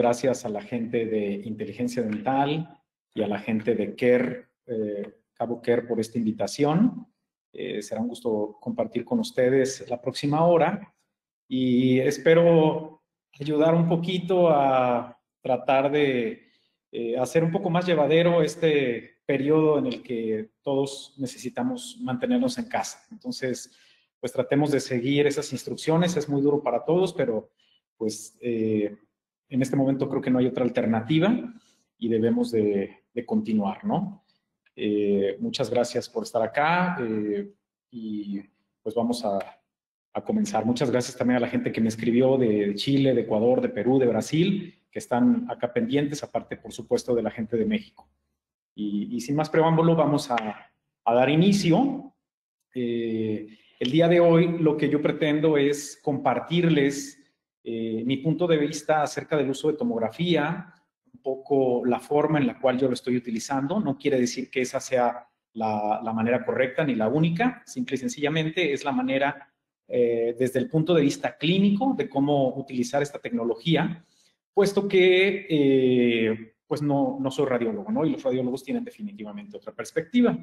gracias a la gente de Inteligencia Dental y a la gente de CARE, eh, Cabo CARE por esta invitación. Eh, será un gusto compartir con ustedes la próxima hora y espero ayudar un poquito a tratar de eh, hacer un poco más llevadero este periodo en el que todos necesitamos mantenernos en casa. Entonces, pues tratemos de seguir esas instrucciones. Es muy duro para todos, pero pues en este momento creo que no hay otra alternativa y debemos de, continuar, ¿no? Eh, muchas gracias por estar acá eh, y pues vamos a, comenzar. Muchas gracias también a la gente que me escribió de Chile, de Ecuador, de Perú, de Brasil, que están acá pendientes, aparte, por supuesto, de la gente de México. Y, sin más preámbulo, vamos a, dar inicio. Eh, el día de hoy lo que yo pretendo es compartirles eh, mi punto de vista acerca del uso de tomografía, un poco la forma en la cual yo lo estoy utilizando. No quiere decir que esa sea la, manera correcta ni la única, simple y sencillamente es la manera eh, desde el punto de vista clínico de cómo utilizar esta tecnología, puesto que eh, pues no, no soy radiólogo, ¿no? Y los radiólogos tienen definitivamente otra perspectiva.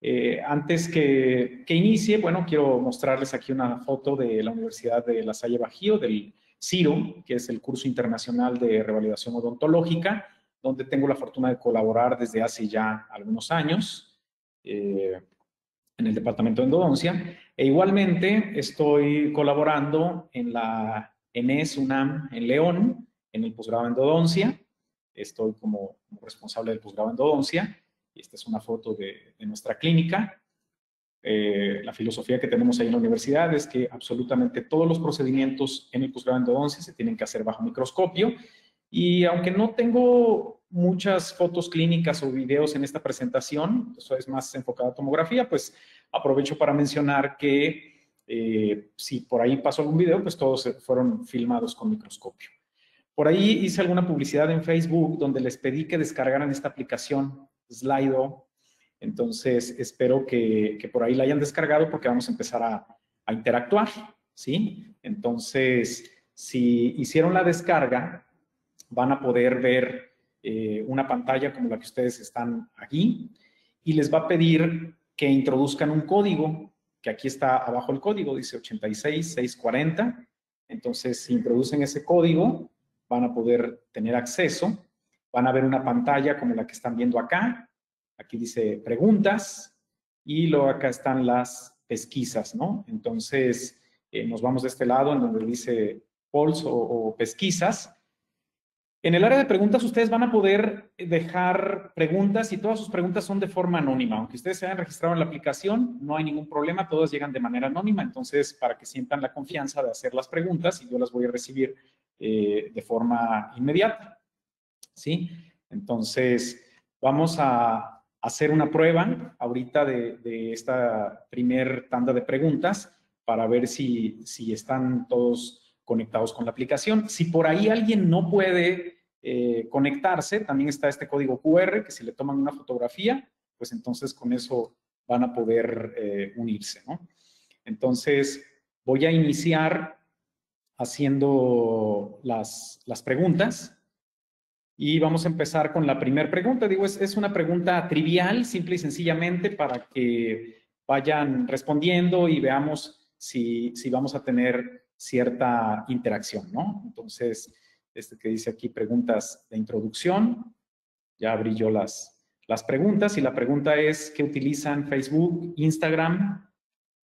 Eh, antes que, inicie, bueno, quiero mostrarles aquí una foto de la Universidad de La Salle Bajío, del CIRO, que es el curso internacional de revalidación odontológica, donde tengo la fortuna de colaborar desde hace ya algunos años eh, en el departamento de endodoncia. E igualmente estoy colaborando en la ENES UNAM en León, en el posgrado en endodoncia. Estoy como, responsable del posgrado en endodoncia esta es una foto de, nuestra clínica. Eh, la filosofía que tenemos ahí en la universidad es que absolutamente todos los procedimientos en el posgrado de endodoncia se tienen que hacer bajo microscopio. Y aunque no tengo muchas fotos clínicas o videos en esta presentación, eso es más enfocado a tomografía, pues aprovecho para mencionar que eh, si por ahí pasó algún video, pues todos fueron filmados con microscopio. Por ahí hice alguna publicidad en Facebook donde les pedí que descargaran esta aplicación Slido. Entonces, espero que, por ahí la hayan descargado porque vamos a empezar a, interactuar, ¿sí? Entonces, si hicieron la descarga, van a poder ver eh, una pantalla como la que ustedes están aquí y les va a pedir que introduzcan un código, que aquí está abajo el código, dice 86640. Entonces, si introducen ese código, van a poder tener acceso van a ver una pantalla como la que están viendo acá. Aquí dice preguntas y luego acá están las pesquisas, ¿no? Entonces, eh, nos vamos de este lado en donde dice polls o, pesquisas. En el área de preguntas ustedes van a poder dejar preguntas y todas sus preguntas son de forma anónima. Aunque ustedes se hayan registrado en la aplicación, no hay ningún problema, todas llegan de manera anónima. Entonces, para que sientan la confianza de hacer las preguntas y yo las voy a recibir eh, de forma inmediata. ¿Sí? Entonces, vamos a hacer una prueba ahorita de, esta primer tanda de preguntas para ver si, si están todos conectados con la aplicación. Si por ahí alguien no puede eh, conectarse, también está este código QR que si le toman una fotografía, pues entonces con eso van a poder eh, unirse. Entonces, voy a iniciar haciendo las, las preguntas. Y vamos a empezar con la primera pregunta. Digo, es, una pregunta trivial, simple y sencillamente, para que vayan respondiendo y veamos si, vamos a tener cierta interacción, ¿no? Entonces, este que dice aquí preguntas de introducción, ya abrí yo las, las preguntas y la pregunta es, ¿qué utilizan Facebook, Instagram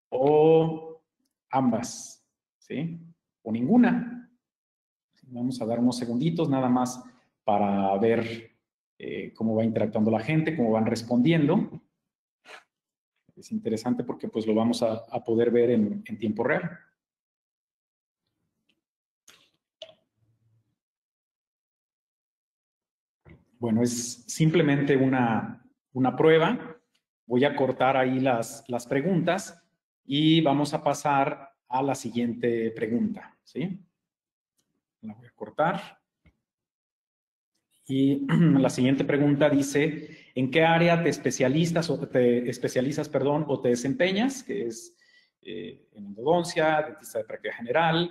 o ambas? ¿Sí? O ninguna. Vamos a dar unos segunditos nada más para ver eh, cómo va interactuando la gente, cómo van respondiendo. Es interesante porque pues lo vamos a, poder ver en, tiempo real. Bueno, es simplemente una, una prueba. Voy a cortar ahí las, las preguntas y vamos a pasar a la siguiente pregunta, ¿sí? La voy a cortar. Y la siguiente pregunta dice, ¿en qué área te especializas o te especializas, perdón, o te desempeñas? Que es eh, en endodoncia, dentista de práctica general,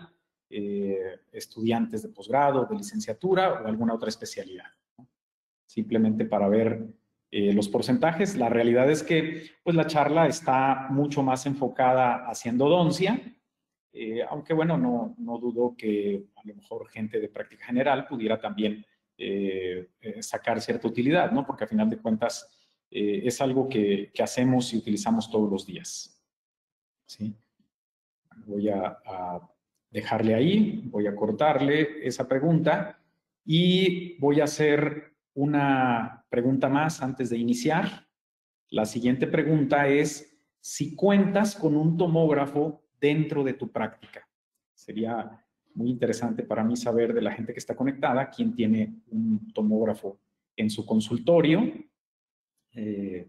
eh, estudiantes de posgrado, de licenciatura o alguna otra especialidad. Simplemente para ver eh, los porcentajes. La realidad es que pues, la charla está mucho más enfocada hacia endodoncia, aunque bueno, no, no dudo que a lo mejor gente de práctica general pudiera también sacar cierta utilidad, ¿no? Porque a final de cuentas es algo que, hacemos y utilizamos todos los días. ¿sí? Voy a, dejarle ahí, voy a cortarle esa pregunta y voy a hacer una pregunta más antes de iniciar. La siguiente pregunta es si cuentas con un tomógrafo dentro de tu práctica. Sería muy interesante para mí saber de la gente que está conectada quién tiene un tomógrafo en su consultorio. Eh,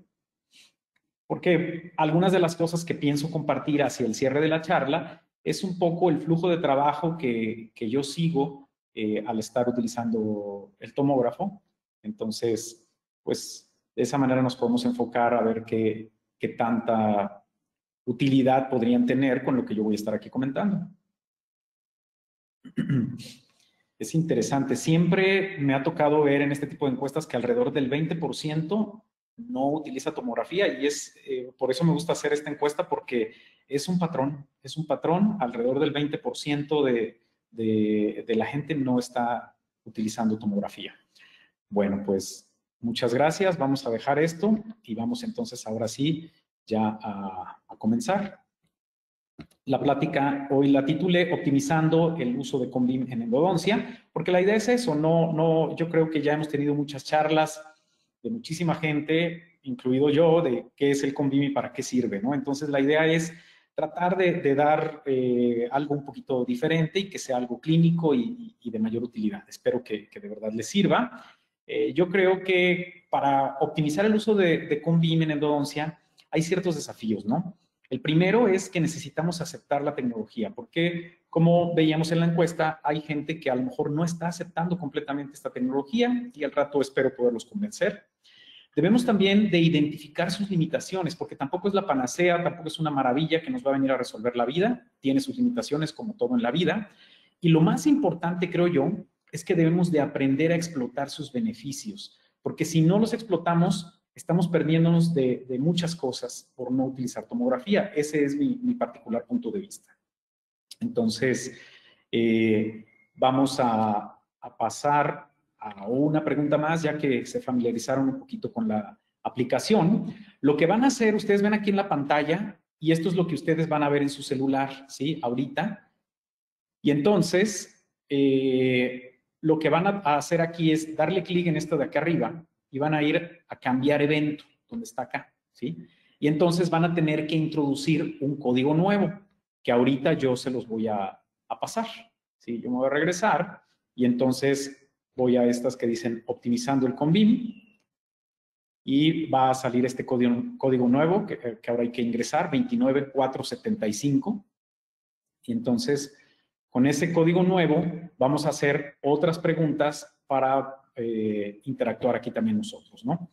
porque algunas de las cosas que pienso compartir hacia el cierre de la charla es un poco el flujo de trabajo que, yo sigo eh, al estar utilizando el tomógrafo. Entonces, pues de esa manera nos podemos enfocar a ver qué, qué tanta utilidad podrían tener con lo que yo voy a estar aquí comentando. Es interesante, siempre me ha tocado ver en este tipo de encuestas que alrededor del 20% no utiliza tomografía y es eh, por eso me gusta hacer esta encuesta porque es un patrón, es un patrón, alrededor del 20% de, de, la gente no está utilizando tomografía. Bueno, pues muchas gracias, vamos a dejar esto y vamos entonces ahora sí ya a, comenzar. La plática hoy la titulé Optimizando el uso de Convim en endodoncia, porque la idea es eso, no, no, yo creo que ya hemos tenido muchas charlas, de muchísima gente, incluido yo, de qué es el Convimi y para qué sirve, ¿no? Entonces, la idea es tratar de, dar eh, algo un poquito diferente y que sea algo clínico y, de mayor utilidad. Espero que, de verdad les sirva. Eh, yo creo que para optimizar el uso de, de Convim en endodoncia hay ciertos desafíos, ¿no? El primero es que necesitamos aceptar la tecnología, porque como veíamos en la encuesta, hay gente que a lo mejor no está aceptando completamente esta tecnología y al rato espero poderlos convencer. Debemos también de identificar sus limitaciones, porque tampoco es la panacea, tampoco es una maravilla que nos va a venir a resolver la vida, tiene sus limitaciones como todo en la vida. Y lo más importante, creo yo, es que debemos de aprender a explotar sus beneficios, porque si no los explotamos, estamos perdiéndonos de, muchas cosas por no utilizar tomografía. Ese es mi, particular punto de vista. Entonces, eh, vamos a, pasar a una pregunta más, ya que se familiarizaron un poquito con la aplicación. Lo que van a hacer, ustedes ven aquí en la pantalla, y esto es lo que ustedes van a ver en su celular, ¿sí? Ahorita. Y entonces, eh, lo que van a hacer aquí es darle clic en esto de acá arriba y van a ir a cambiar evento, donde está acá, ¿sí? Y entonces van a tener que introducir un código nuevo, que ahorita yo se los voy a, a pasar, ¿sí? Yo me voy a regresar y entonces voy a estas que dicen optimizando el convim y va a salir este código, código nuevo que, que ahora hay que ingresar, 29475. Y entonces, con ese código nuevo, vamos a hacer otras preguntas para eh, interactuar aquí también nosotros, ¿no?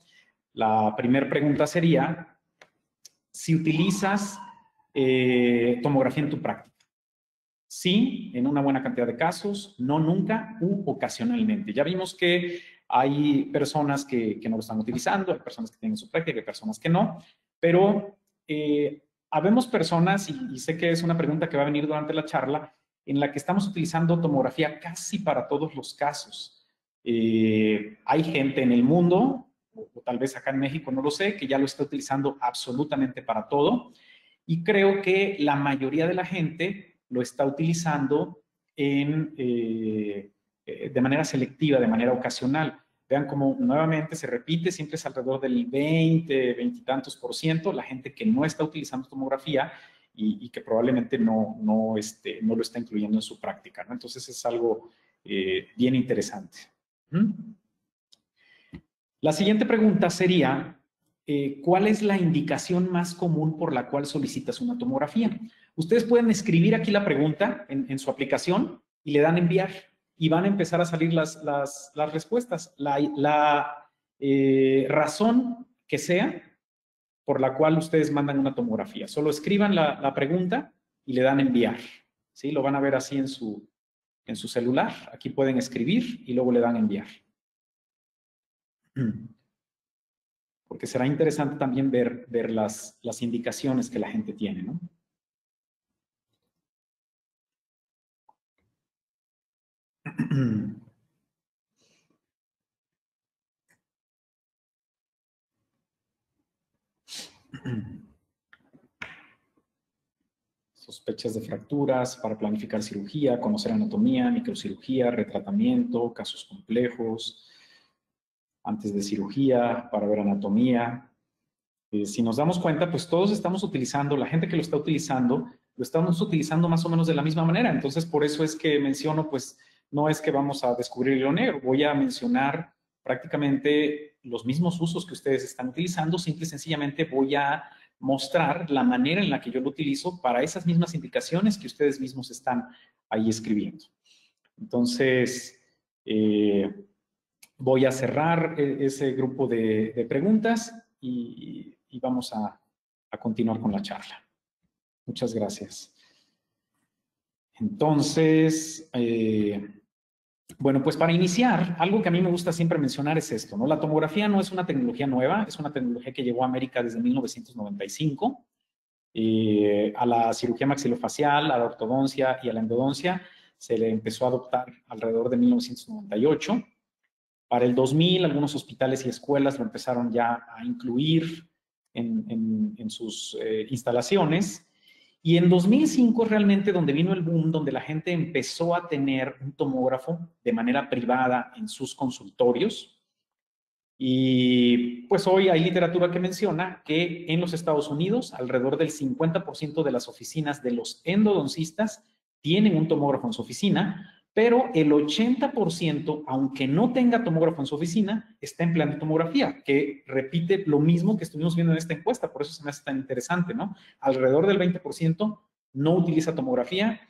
La primera pregunta sería, si utilizas eh, tomografía en tu práctica. Sí, en una buena cantidad de casos, no nunca u ocasionalmente. Ya vimos que hay personas que, no lo están utilizando, hay personas que tienen su práctica, hay personas que no, pero eh, habemos personas, y, sé que es una pregunta que va a venir durante la charla, en la que estamos utilizando tomografía casi para todos los casos. Eh, hay gente en el mundo, o, tal vez acá en México, no lo sé, que ya lo está utilizando absolutamente para todo. Y creo que la mayoría de la gente lo está utilizando en, eh, eh, de manera selectiva, de manera ocasional. Vean cómo nuevamente se repite, siempre es alrededor del 20, 20 y tantos por ciento la gente que no está utilizando tomografía y, que probablemente no, no, este, no lo está incluyendo en su práctica. ¿no? Entonces es algo eh, bien interesante. La siguiente pregunta sería, eh, ¿cuál es la indicación más común por la cual solicitas una tomografía? Ustedes pueden escribir aquí la pregunta en, su aplicación y le dan enviar y van a empezar a salir las, las, respuestas. La, eh, razón que sea por la cual ustedes mandan una tomografía. Solo escriban la, pregunta y le dan enviar. ¿sí? Lo van a ver así en su, en su celular. Aquí pueden escribir y luego le dan enviar. Porque será interesante también ver, ver las, las indicaciones que la gente tiene, ¿no? Sospechas de fracturas para planificar cirugía, conocer anatomía, microcirugía, retratamiento, casos complejos, antes de cirugía, para ver anatomía. Eh, si nos damos cuenta, pues todos estamos utilizando, la gente que lo está utilizando, lo estamos utilizando más o menos de la misma manera. Entonces, por eso es que menciono, pues, no es que vamos a descubrir el negro, voy a mencionar prácticamente los mismos usos que ustedes están utilizando, simple y sencillamente voy a mostrar la manera en la que yo lo utilizo para esas mismas indicaciones que ustedes mismos están ahí escribiendo. Entonces, eh, voy a cerrar e, ese grupo de, preguntas y, vamos a, continuar con la charla. Muchas gracias. Entonces, eh, bueno, pues para iniciar, algo que a mí me gusta siempre mencionar es esto, ¿no? La tomografía no es una tecnología nueva, es una tecnología que llegó a América desde 1995. Eh, a la cirugía maxilofacial, a la ortodoncia y a la endodoncia se le empezó a adoptar alrededor de 1998. Para el 2000, algunos hospitales y escuelas lo empezaron ya a incluir en, sus eh, instalaciones y en 2005 es realmente donde vino el boom, donde la gente empezó a tener un tomógrafo de manera privada en sus consultorios. Y pues hoy hay literatura que menciona que en los Estados Unidos alrededor del 50% de las oficinas de los endodoncistas tienen un tomógrafo en su oficina, pero el 80%, aunque no tenga tomógrafo en su oficina, está empleando tomografía, que repite lo mismo que estuvimos viendo en esta encuesta, por eso se me hace tan interesante, ¿no? Alrededor del 20% no utiliza tomografía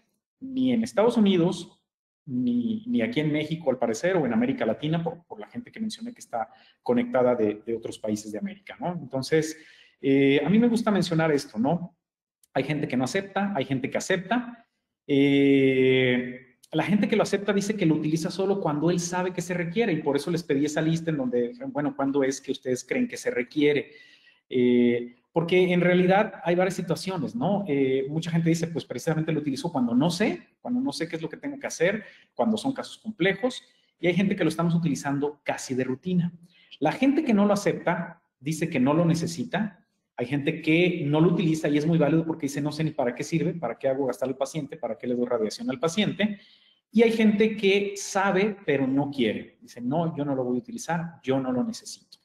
ni en Estados Unidos, ni, aquí en México, al parecer, o en América Latina, por, la gente que mencioné que está conectada de, otros países de América, ¿no? Entonces, eh, a mí me gusta mencionar esto, ¿no? Hay gente que no acepta, hay gente que acepta. Eh, la gente que lo acepta dice que lo utiliza solo cuando él sabe que se requiere y por eso les pedí esa lista en donde, bueno, ¿cuándo es que ustedes creen que se requiere? Eh, porque en realidad hay varias situaciones, ¿no? Eh, mucha gente dice, pues precisamente lo utilizo cuando no sé, cuando no sé qué es lo que tengo que hacer, cuando son casos complejos, y hay gente que lo estamos utilizando casi de rutina. La gente que no lo acepta dice que no lo necesita, hay gente que no lo utiliza y es muy válido porque dice, no sé ni para qué sirve, para qué hago gastar al paciente, para qué le doy radiación al paciente. Y hay gente que sabe, pero no quiere. Dice, no, yo no lo voy a utilizar, yo no lo necesito.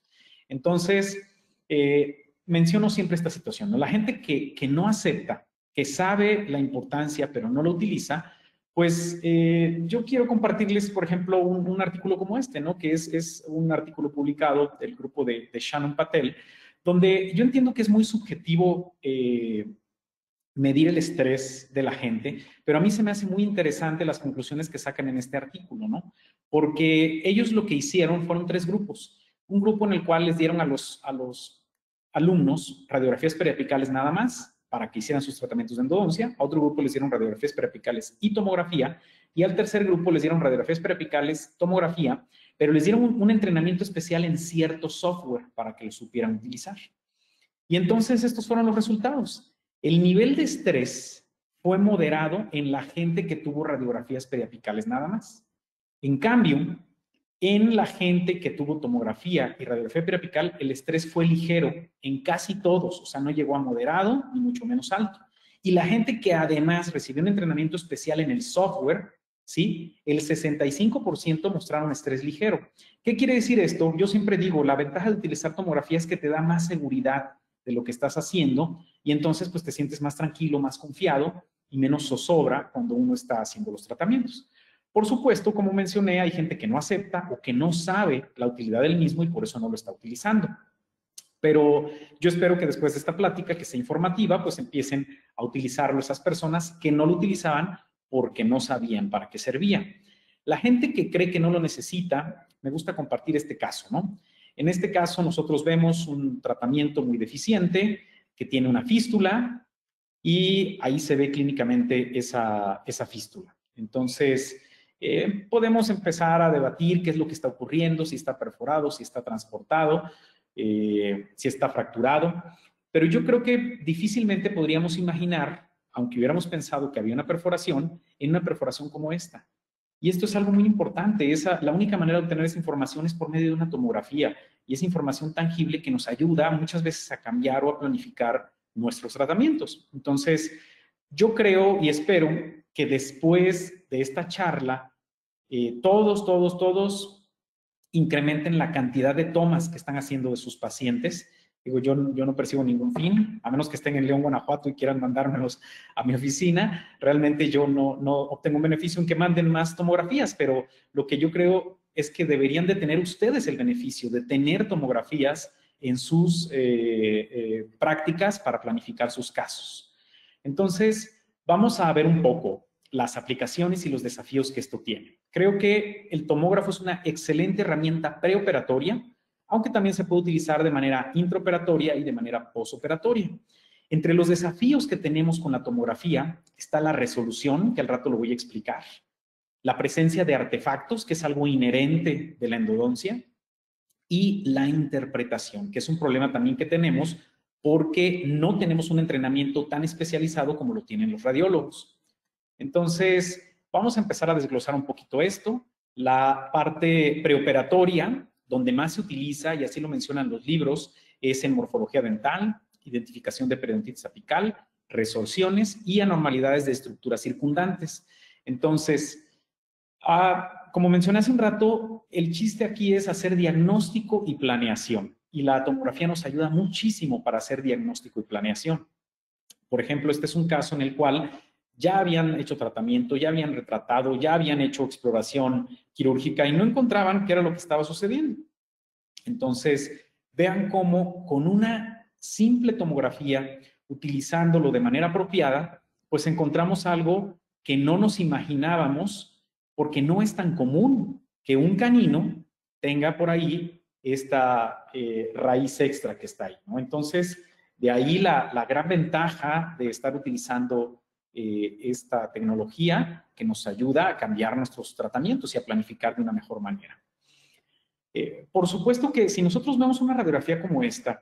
Entonces, eh, menciono siempre esta situación. ¿no? La gente que, no acepta, que sabe la importancia, pero no lo utiliza, pues eh, yo quiero compartirles, por ejemplo, un, artículo como este, ¿no? que es, es un artículo publicado del grupo de Shannon Patel, donde yo entiendo que es muy subjetivo eh, medir el estrés de la gente, pero a mí se me hace muy interesante las conclusiones que sacan en este artículo, ¿no? Porque ellos lo que hicieron fueron tres grupos. Un grupo en el cual les dieron a los, a los alumnos radiografías periapicales nada más para que hicieran sus tratamientos de endodoncia, a otro grupo les dieron radiografías periapicales y tomografía, y al tercer grupo les dieron radiografías periapicales, tomografía, pero les dieron un, entrenamiento especial en cierto software para que lo supieran utilizar. Y entonces estos fueron los resultados. El nivel de estrés fue moderado en la gente que tuvo radiografías periapicales nada más. En cambio, en la gente que tuvo tomografía y radiografía periapical, el estrés fue ligero en casi todos, o sea, no llegó a moderado ni mucho menos alto. Y la gente que además recibió un entrenamiento especial en el software, ¿sí? El 65% mostraron estrés ligero. ¿Qué quiere decir esto? Yo siempre digo, la ventaja de utilizar tomografía es que te da más seguridad de lo que estás haciendo y entonces pues te sientes más tranquilo, más confiado y menos zozobra cuando uno está haciendo los tratamientos. Por supuesto, como mencioné, hay gente que no acepta o que no sabe la utilidad del mismo y por eso no lo está utilizando. Pero yo espero que después de esta plática, que sea informativa, pues empiecen a utilizarlo esas personas que no lo utilizaban porque no sabían para qué servía. La gente que cree que no lo necesita, me gusta compartir este caso, ¿no? En este caso, nosotros vemos un tratamiento muy deficiente que tiene una fístula y ahí se ve clínicamente esa, esa fístula. Entonces, eh, podemos empezar a debatir qué es lo que está ocurriendo, si está perforado, si está transportado, eh, si está fracturado, pero yo creo que difícilmente podríamos imaginar, aunque hubiéramos pensado que había una perforación, en una perforación como esta. Y esto es algo muy importante. Esa, la única manera de obtener esa información es por medio de una tomografía y esa información tangible que nos ayuda muchas veces a cambiar o a planificar nuestros tratamientos. Entonces, yo creo y espero que después de esta charla, eh, todos, todos, todos incrementen la cantidad de tomas que están haciendo de sus pacientes Digo, yo, yo no percibo ningún fin, a menos que estén en León, Guanajuato y quieran mandármelos a mi oficina. Realmente yo no, no obtengo un beneficio en que manden más tomografías, pero lo que yo creo es que deberían de tener ustedes el beneficio de tener tomografías en sus eh, eh, prácticas para planificar sus casos. Entonces, vamos a ver un poco las aplicaciones y los desafíos que esto tiene. Creo que el tomógrafo es una excelente herramienta preoperatoria aunque también se puede utilizar de manera intraoperatoria y de manera posoperatoria. Entre los desafíos que tenemos con la tomografía está la resolución, que al rato lo voy a explicar, la presencia de artefactos, que es algo inherente de la endodoncia, y la interpretación, que es un problema también que tenemos porque no tenemos un entrenamiento tan especializado como lo tienen los radiólogos. Entonces, vamos a empezar a desglosar un poquito esto. La parte preoperatoria, donde más se utiliza, y así lo mencionan los libros, es en morfología dental, identificación de periodontitis apical, resorciones y anormalidades de estructuras circundantes. Entonces, ah, como mencioné hace un rato, el chiste aquí es hacer diagnóstico y planeación. Y la tomografía nos ayuda muchísimo para hacer diagnóstico y planeación. Por ejemplo, este es un caso en el cual ya habían hecho tratamiento, ya habían retratado, ya habían hecho exploración quirúrgica y no encontraban qué era lo que estaba sucediendo. Entonces, vean cómo con una simple tomografía, utilizándolo de manera apropiada, pues encontramos algo que no nos imaginábamos porque no es tan común que un canino tenga por ahí esta eh, raíz extra que está ahí. Entonces, de ahí la, la gran ventaja de estar utilizando eh, esta tecnología que nos ayuda a cambiar nuestros tratamientos y a planificar de una mejor manera. Eh, por supuesto que si nosotros vemos una radiografía como esta,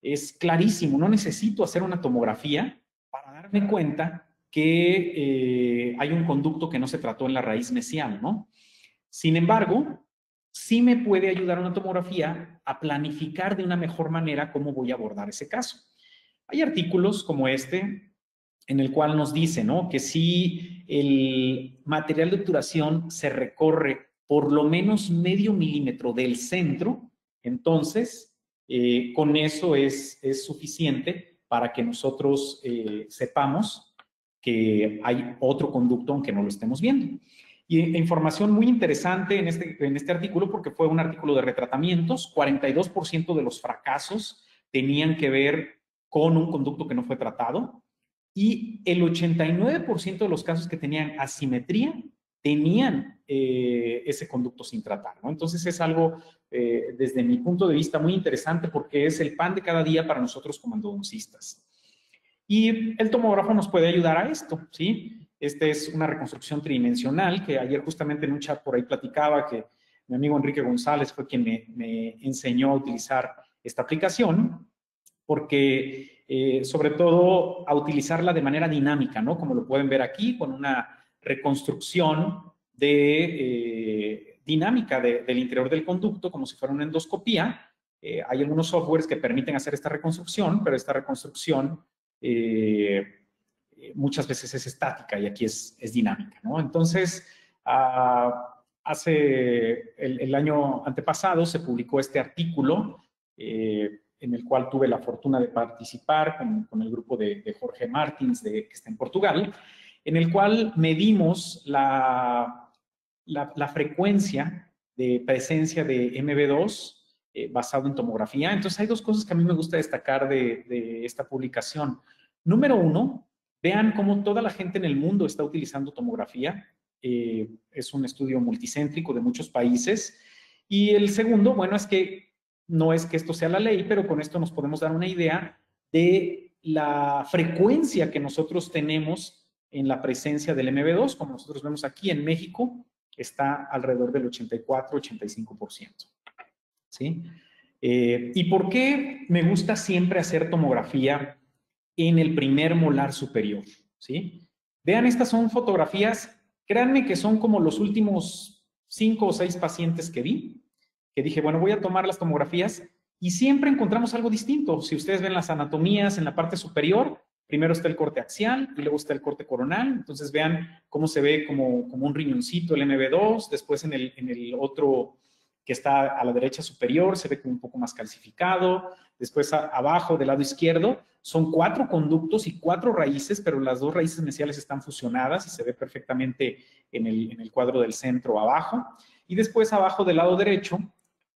es clarísimo, no necesito hacer una tomografía para darme cuenta que eh, hay un conducto que no se trató en la raíz mesial, ¿no? Sin embargo, sí me puede ayudar una tomografía a planificar de una mejor manera cómo voy a abordar ese caso. Hay artículos como este en el cual nos dice, ¿no? Que si el material de obturación se recorre por lo menos medio milímetro del centro, entonces eh, con eso es, es, suficiente para que nosotros eh, sepamos que hay otro conducto aunque no lo estemos viendo. Y e información muy interesante en este, en este artículo, porque fue un artículo de retratamientos, 42% de los fracasos tenían que ver con un conducto que no fue tratado, y el 89% de los casos que tenían asimetría tenían eh, ese conducto sin tratar. ¿no? Entonces es algo, eh, desde mi punto de vista, muy interesante porque es el pan de cada día para nosotros como endodoncistas. Y el tomógrafo nos puede ayudar a esto, ¿sí? Este es una reconstrucción tridimensional que ayer justamente en un chat por ahí platicaba que mi amigo Enrique González fue quien me enseñó a utilizar esta aplicación porque eh, sobre todo a utilizarla de manera dinámica, ¿no? Como lo pueden ver aquí, con una reconstrucción de eh, dinámica del interior del conducto, como si fuera una endoscopía. Eh, hay algunos softwares que permiten hacer esta reconstrucción, pero esta reconstrucción muchas veces es estática y aquí es, dinámica, ¿no? Entonces, ah, hace el, año antepasado se publicó este artículo en el cual tuve la fortuna de participar con, el grupo de, Jorge Martins, de, que está en Portugal, en el cual medimos la, la, frecuencia de presencia de MB2 eh, basado en tomografía. Entonces hay dos cosas que a mí me gusta destacar de, esta publicación. Número uno, vean cómo toda la gente en el mundo está utilizando tomografía. Eh, es un estudio multicéntrico de muchos países. Y el segundo, bueno, es que no es que esto sea la ley, pero con esto nos podemos dar una idea de la frecuencia que nosotros tenemos en la presencia del MB2, como nosotros vemos aquí en México, está alrededor del 84-85%. ¿Sí? Eh, ¿Y por qué me gusta siempre hacer tomografía en el primer molar superior? ¿Sí? Vean, estas son fotografías, créanme que son como los últimos cinco o seis pacientes que vi, que dije, bueno, voy a tomar las tomografías y siempre encontramos algo distinto. Si ustedes ven las anatomías en la parte superior, primero está el corte axial y luego está el corte coronal. Entonces vean cómo se ve como, como un riñoncito el MB2, después en el, en el otro que está a la derecha superior se ve como un poco más calcificado, después abajo del lado izquierdo son cuatro conductos y cuatro raíces, pero las dos raíces mesiales están fusionadas y se ve perfectamente en el, en el cuadro del centro abajo. Y después abajo del lado derecho,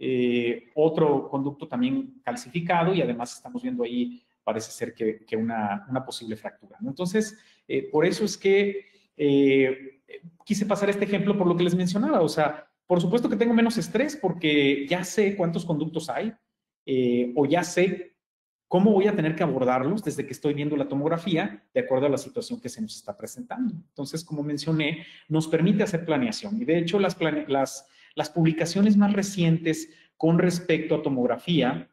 eh, otro conducto también calcificado y además estamos viendo ahí parece ser que, una, posible fractura. Entonces, eh, por eso es que eh, quise pasar este ejemplo por lo que les mencionaba. O sea, por supuesto que tengo menos estrés porque ya sé cuántos conductos hay eh, o ya sé cómo voy a tener que abordarlos desde que estoy viendo la tomografía de acuerdo a la situación que se nos está presentando. Entonces, como mencioné, nos permite hacer planeación. Y de hecho, las, las, las publicaciones más recientes con respecto a tomografía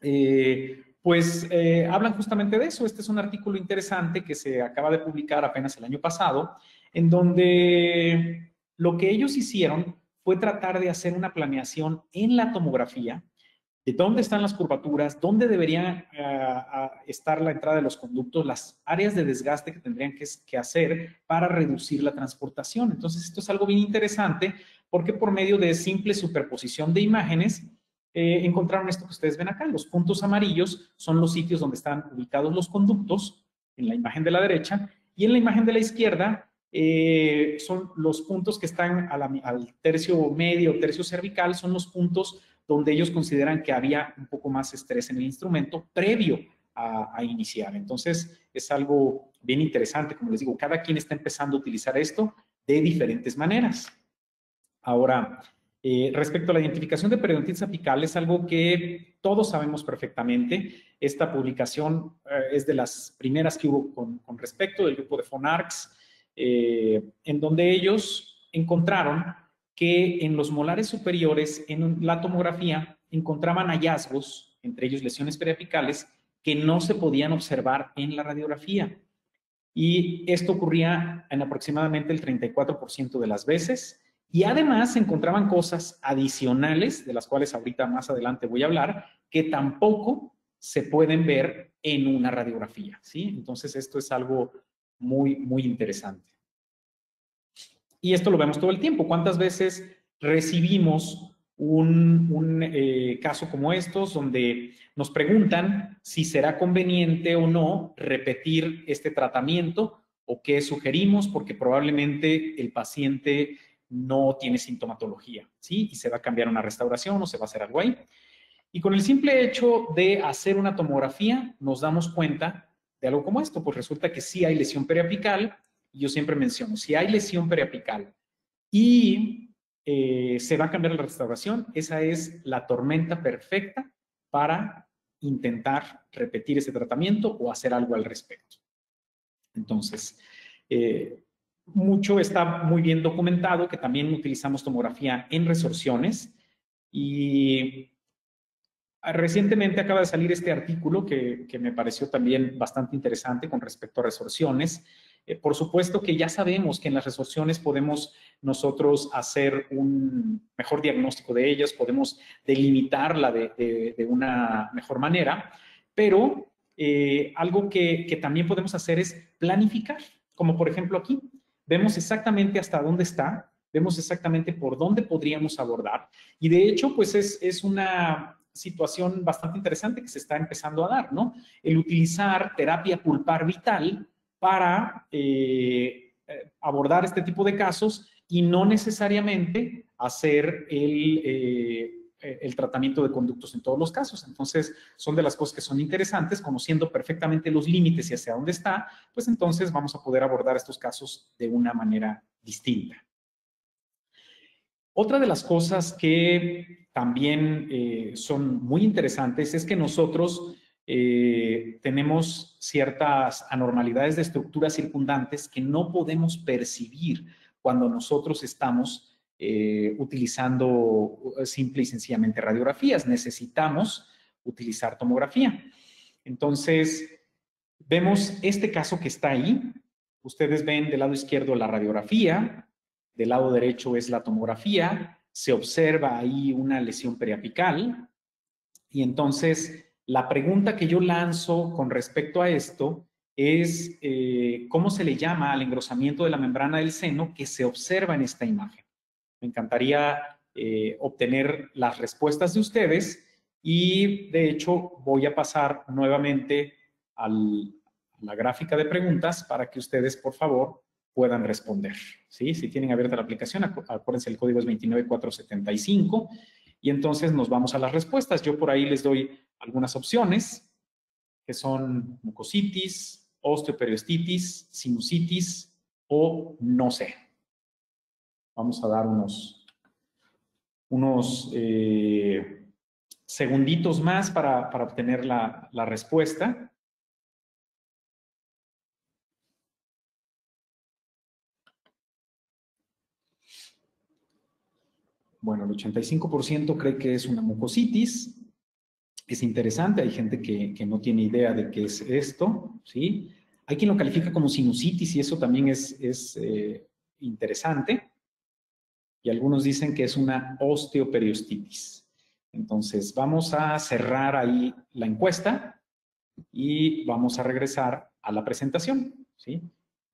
eh, pues eh, hablan justamente de eso. Este es un artículo interesante que se acaba de publicar apenas el año pasado, en donde lo que ellos hicieron fue tratar de hacer una planeación en la tomografía de dónde están las curvaturas, dónde debería ah, estar la entrada de los conductos, las áreas de desgaste que tendrían que, que, hacer para reducir la transportación. Entonces, esto es algo bien interesante porque por medio de simple superposición de imágenes, eh, encontraron esto que ustedes ven acá. Los puntos amarillos son los sitios donde están ubicados los conductos, en la imagen de la derecha, y en la imagen de la izquierda eh, son los puntos que están al tercio medio, tercio cervical, son los puntos donde ellos consideran que había un poco más estrés en el instrumento previo a, a, iniciar. Entonces, es algo bien interesante, como les digo, cada quien está empezando a utilizar esto de diferentes maneras. Ahora, eh, respecto a la identificación de periodontitis apical, es algo que todos sabemos perfectamente. Esta publicación eh, es de las primeras que hubo con, respecto del grupo de Fonarx, eh, en donde ellos encontraron que en los molares superiores, en la tomografía, encontraban hallazgos, entre ellos lesiones periapicales, que no se podían observar en la radiografía. Y esto ocurría en aproximadamente el 34% de las veces y además se encontraban cosas adicionales, de las cuales ahorita más adelante voy a hablar, que tampoco se pueden ver en una radiografía, ¿sí? Entonces esto es algo muy, muy interesante. Y esto lo vemos todo el tiempo. ¿Cuántas veces recibimos un, eh, caso como estos donde nos preguntan si será conveniente o no repetir este tratamiento o qué sugerimos porque probablemente el paciente no tiene sintomatología, ¿sí? Y se va a cambiar una restauración o se va a hacer algo ahí. Y con el simple hecho de hacer una tomografía, nos damos cuenta de algo como esto, pues resulta que sí hay lesión periapical, yo siempre menciono, si hay lesión periapical y eh, se va a cambiar la restauración, esa es la tormenta perfecta para intentar repetir ese tratamiento o hacer algo al respecto. Entonces, eh, mucho está muy bien documentado que también utilizamos tomografía en resorciones y recientemente acaba de salir este artículo que, me pareció también bastante interesante con respecto a resorciones. Eh, por supuesto que ya sabemos que en las resorciones podemos nosotros hacer un mejor diagnóstico de ellas, podemos delimitarla de, una mejor manera, pero eh, algo que, que también podemos hacer es planificar, como por ejemplo aquí, vemos exactamente hasta dónde está, vemos exactamente por dónde podríamos abordar. Y de hecho, pues es, una situación bastante interesante que se está empezando a dar, ¿no? El utilizar terapia pulpar vital para eh, eh, abordar este tipo de casos y no necesariamente hacer el, eh, el tratamiento de conductos en todos los casos. Entonces, son de las cosas que son interesantes, conociendo perfectamente los límites y hacia dónde está, pues entonces vamos a poder abordar estos casos de una manera distinta. Otra de las cosas que también eh, son muy interesantes es que nosotros eh, tenemos ciertas anormalidades de estructuras circundantes que no podemos percibir cuando nosotros estamos eh, utilizando simple y sencillamente radiografías. Necesitamos utilizar tomografía. Entonces, vemos este caso que está ahí. Ustedes ven del lado izquierdo la radiografía, del lado derecho es la tomografía, se observa ahí una lesión periapical y entonces la pregunta que yo lanzo con respecto a esto es eh, cómo se le llama al engrosamiento de la membrana del seno que se observa en esta imagen. Me encantaría eh, obtener las respuestas de ustedes y de hecho voy a pasar nuevamente a la gráfica de preguntas para que ustedes, por favor, puedan responder. ¿sí? Si tienen abierta la aplicación, acuérdense, el código es 29475 y entonces nos vamos a las respuestas. Yo por ahí les doy algunas opciones que son mucositis, osteoperiostitis, sinusitis o no sé. Vamos a dar unos, eh, segunditos más para, obtener la, respuesta. Bueno, el 85% cree que es una mucositis. Es interesante, hay gente que, no tiene idea de qué es esto, ¿sí? Hay quien lo califica como sinusitis y eso también es, es eh, interesante y algunos dicen que es una osteoperiostitis. Entonces, vamos a cerrar ahí la encuesta y vamos a regresar a la presentación, ¿sí?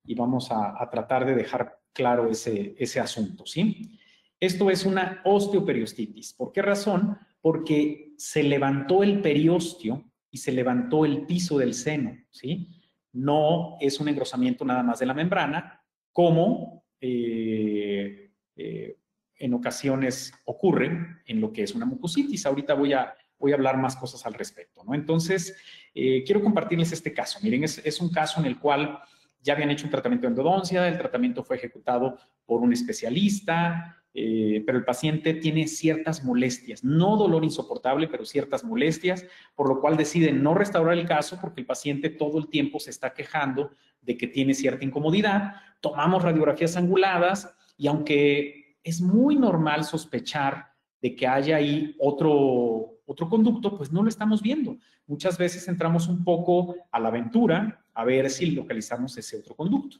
Y vamos a, tratar de dejar claro ese, ese asunto, ¿sí? Esto es una osteoperiostitis. ¿Por qué razón? Porque se levantó el periostio y se levantó el piso del seno, ¿sí? No es un engrosamiento nada más de la membrana, como eh, eh, en ocasiones ocurren en lo que es una mucositis. Ahorita voy a, voy a hablar más cosas al respecto, ¿no? Entonces, eh, quiero compartirles este caso. Miren, es, un caso en el cual ya habían hecho un tratamiento de endodoncia, el tratamiento fue ejecutado por un especialista, eh, pero el paciente tiene ciertas molestias, no dolor insoportable, pero ciertas molestias, por lo cual decide no restaurar el caso porque el paciente todo el tiempo se está quejando de que tiene cierta incomodidad. Tomamos radiografías anguladas y aunque es muy normal sospechar de que haya ahí otro, otro conducto, pues no lo estamos viendo. Muchas veces entramos un poco a la aventura a ver si localizamos ese otro conducto.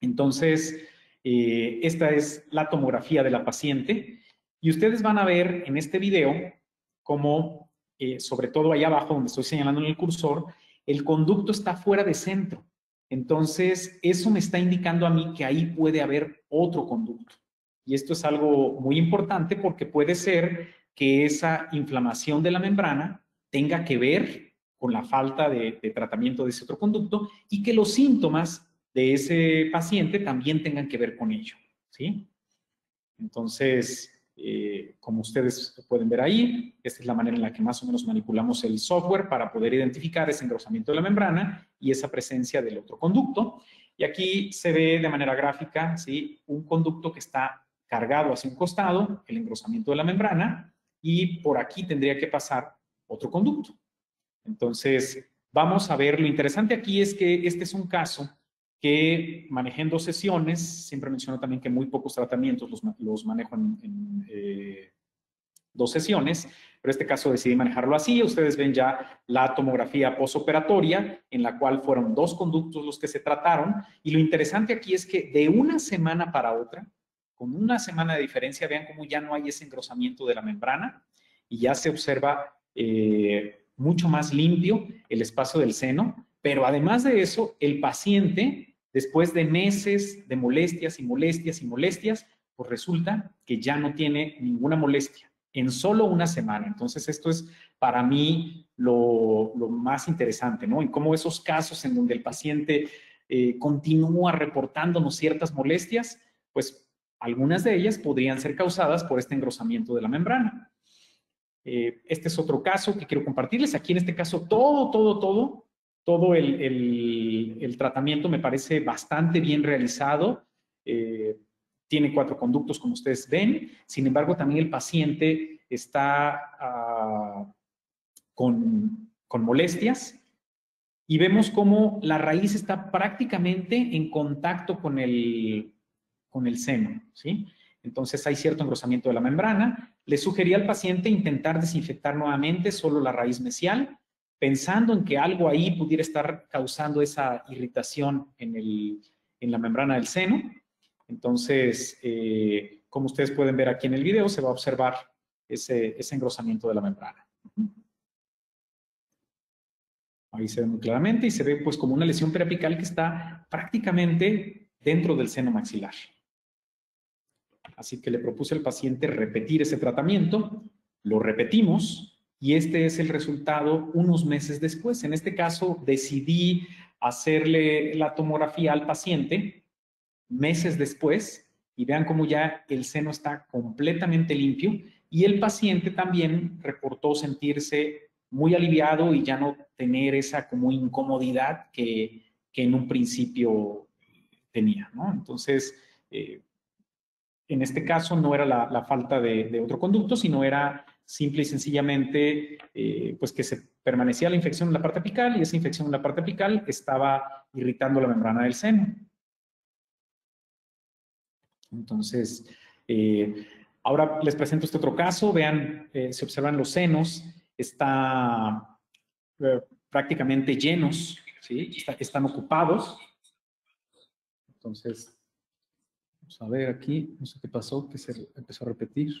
Entonces, eh, esta es la tomografía de la paciente y ustedes van a ver en este video cómo, eh, sobre todo ahí abajo donde estoy señalando en el cursor, el conducto está fuera de centro. Entonces, eso me está indicando a mí que ahí puede haber otro conducto. Y esto es algo muy importante porque puede ser que esa inflamación de la membrana tenga que ver con la falta de, tratamiento de ese otro conducto y que los síntomas de ese paciente también tengan que ver con ello. ¿sí? Entonces, eh, como ustedes pueden ver ahí, esta es la manera en la que más o menos manipulamos el software para poder identificar ese engrosamiento de la membrana y esa presencia del otro conducto. Y aquí se ve de manera gráfica ¿sí? un conducto que está cargado hacia un costado, el engrosamiento de la membrana, y por aquí tendría que pasar otro conducto. Entonces, vamos a ver, lo interesante aquí es que este es un caso que manejé en dos sesiones, siempre menciono también que muy pocos tratamientos los, manejo en, eh, dos sesiones, pero este caso decidí manejarlo así. Ustedes ven ya la tomografía posoperatoria, en la cual fueron dos conductos los que se trataron, y lo interesante aquí es que de una semana para otra, con una semana de diferencia, vean cómo ya no hay ese engrosamiento de la membrana y ya se observa eh, mucho más limpio el espacio del seno, pero además de eso, el paciente, después de meses de molestias y molestias y molestias, pues resulta que ya no tiene ninguna molestia en solo una semana. Entonces, esto es para mí lo, más interesante, ¿no? En cómo esos casos en donde el paciente eh, continúa reportándonos ciertas molestias, pues algunas de ellas podrían ser causadas por este engrosamiento de la membrana. Eh, este es otro caso que quiero compartirles. Aquí en este caso todo, todo, todo, todo el, tratamiento me parece bastante bien realizado. Eh, tiene cuatro conductos, como ustedes ven. Sin embargo, también el paciente está ah, con, con molestias y vemos cómo la raíz está prácticamente en contacto con el, con el seno, ¿sí? Entonces hay cierto engrosamiento de la membrana. Le sugería al paciente intentar desinfectar nuevamente solo la raíz mesial, pensando en que algo ahí pudiera estar causando esa irritación en, el, en la membrana del seno. Entonces, eh, como ustedes pueden ver aquí en el video, se va a observar ese, ese engrosamiento de la membrana. Ahí se ve muy claramente y se ve pues como una lesión periapical que está prácticamente dentro del seno maxilar. Así que le propuse al paciente repetir ese tratamiento, lo repetimos y este es el resultado unos meses después. En este caso decidí hacerle la tomografía al paciente meses después y vean cómo ya el seno está completamente limpio y el paciente también reportó sentirse muy aliviado y ya no tener esa como incomodidad que, en un principio tenía, ¿no? Entonces, eh, en este caso no era la, falta de, otro conducto, sino era simple y sencillamente eh, pues que se permanecía la infección en la parte apical y esa infección en la parte apical estaba irritando la membrana del seno. Entonces, eh, ahora les presento este otro caso. Vean, se observan los senos está eh, prácticamente llenos, ¿sí? están ocupados. Entonces, vamos a ver aquí, no sé qué pasó, que se empezó a repetir.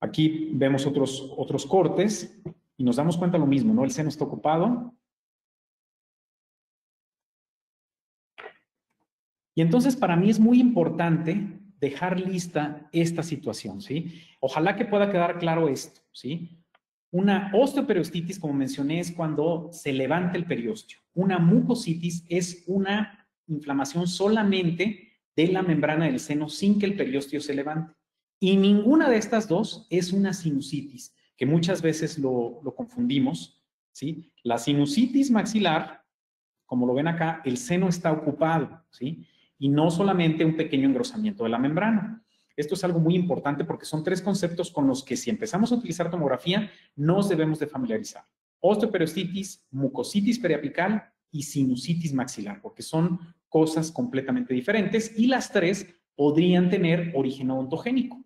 Aquí vemos otros, otros cortes y nos damos cuenta lo mismo, ¿no? El seno está ocupado. Y entonces para mí es muy importante dejar lista esta situación, ¿sí? Ojalá que pueda quedar claro esto, ¿sí? Una osteoperiostitis, como mencioné, es cuando se levanta el periósteo. Una mucositis es una inflamación solamente de la membrana del seno sin que el periósteo se levante. Y ninguna de estas dos es una sinusitis, que muchas veces lo, confundimos, ¿sí? La sinusitis maxilar, como lo ven acá, el seno está ocupado, ¿sí? y no solamente un pequeño engrosamiento de la membrana. Esto es algo muy importante porque son tres conceptos con los que si empezamos a utilizar tomografía nos debemos de familiarizar. Osteoperiositis, mucositis periapical y sinusitis maxilar, porque son cosas completamente diferentes y las tres podrían tener origen odontogénico.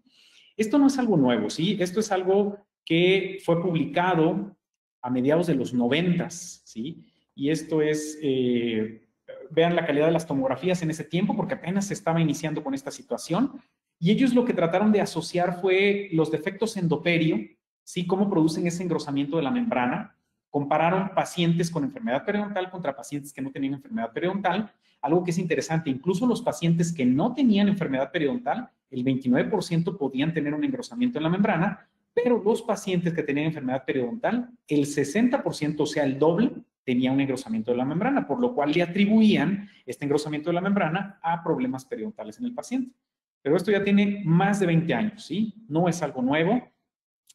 Esto no es algo nuevo, ¿sí? Esto es algo que fue publicado a mediados de los noventas, ¿sí? Y esto es eh, vean la calidad de las tomografías en ese tiempo, porque apenas se estaba iniciando con esta situación. Y ellos lo que trataron de asociar fue los defectos endoperio, ¿sí? Cómo producen ese engrosamiento de la membrana. Compararon pacientes con enfermedad periodontal contra pacientes que no tenían enfermedad periodontal. Algo que es interesante, incluso los pacientes que no tenían enfermedad periodontal, el 29% podían tener un engrosamiento en la membrana, pero los pacientes que tenían enfermedad periodontal, el 60%, o sea, el doble, tenía un engrosamiento de la membrana, por lo cual le atribuían este engrosamiento de la membrana a problemas periodontales en el paciente. Pero esto ya tiene más de 20 años, ¿sí? No es algo nuevo.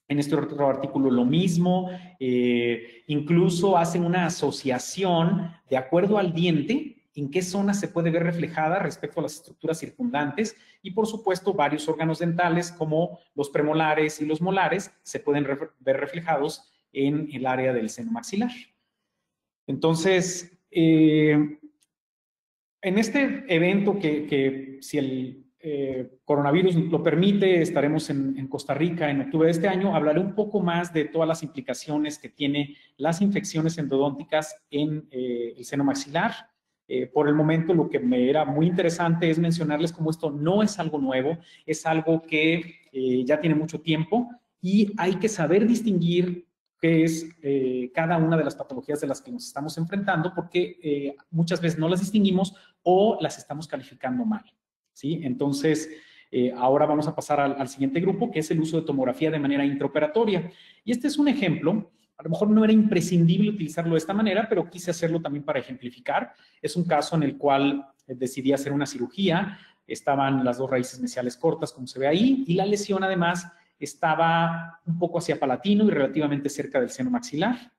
En este otro artículo lo mismo, eh, incluso hacen una asociación de acuerdo al diente, en qué zona se puede ver reflejada respecto a las estructuras circundantes y por supuesto varios órganos dentales como los premolares y los molares se pueden ver reflejados en el área del seno maxilar. Entonces, eh, en este evento que, si el eh, coronavirus lo permite, estaremos en, Costa Rica en octubre de este año, hablaré un poco más de todas las implicaciones que tiene las infecciones endodónticas en eh, el seno maxilar. por el momento, lo que me era muy interesante es mencionarles cómo esto no es algo nuevo, es algo que ya tiene mucho tiempo y hay que saber distinguir qué es eh, cada una de las patologías de las que nos estamos enfrentando, porque eh, muchas veces no las distinguimos o las estamos calificando mal. ¿Sí? Entonces, eh, ahora vamos a pasar al, siguiente grupo, que es el uso de tomografía de manera intraoperatoria. Y este es un ejemplo. A lo mejor no era imprescindible utilizarlo de esta manera, pero quise hacerlo también para ejemplificar. Es un caso en el cual decidí hacer una cirugía estaban las dos raíces mesiales cortas, como se ve ahí, y la lesión además estaba un poco hacia palatino y relativamente cerca del seno maxilar.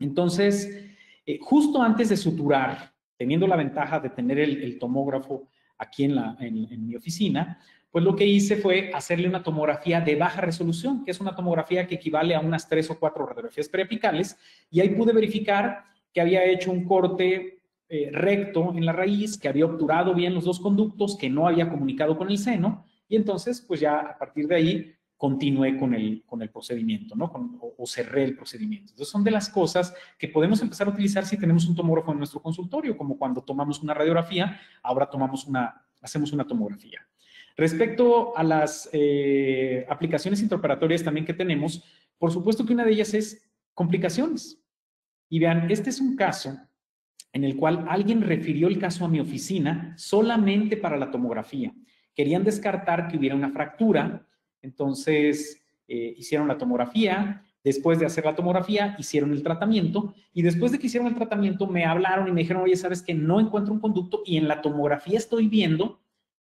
Entonces, eh, justo antes de suturar, teniendo la ventaja de tener el, tomógrafo aquí en, la, en, mi oficina, pues lo que hice fue hacerle una tomografía de baja resolución, que es una tomografía que equivale a unas tres o cuatro radiografías preapicales, y ahí pude verificar que había hecho un corte eh, recto en la raíz, que había obturado bien los dos conductos, que no había comunicado con el seno, y entonces, pues ya a partir de ahí continué con el, con el procedimiento, ¿no? o, cerré el procedimiento. Entonces, son de las cosas que podemos empezar a utilizar si tenemos un tomógrafo en nuestro consultorio, como cuando tomamos una radiografía, ahora tomamos una, hacemos una tomografía. Respecto a las eh, aplicaciones intraoperatorias también que tenemos, por supuesto que una de ellas es complicaciones. Y vean, este es un caso en el cual alguien refirió el caso a mi oficina solamente para la tomografía. Querían descartar que hubiera una fractura, entonces eh, hicieron la tomografía, después de hacer la tomografía hicieron el tratamiento y después de que hicieron el tratamiento me hablaron y me dijeron, oye, sabes que no encuentro un conducto y en la tomografía estoy viendo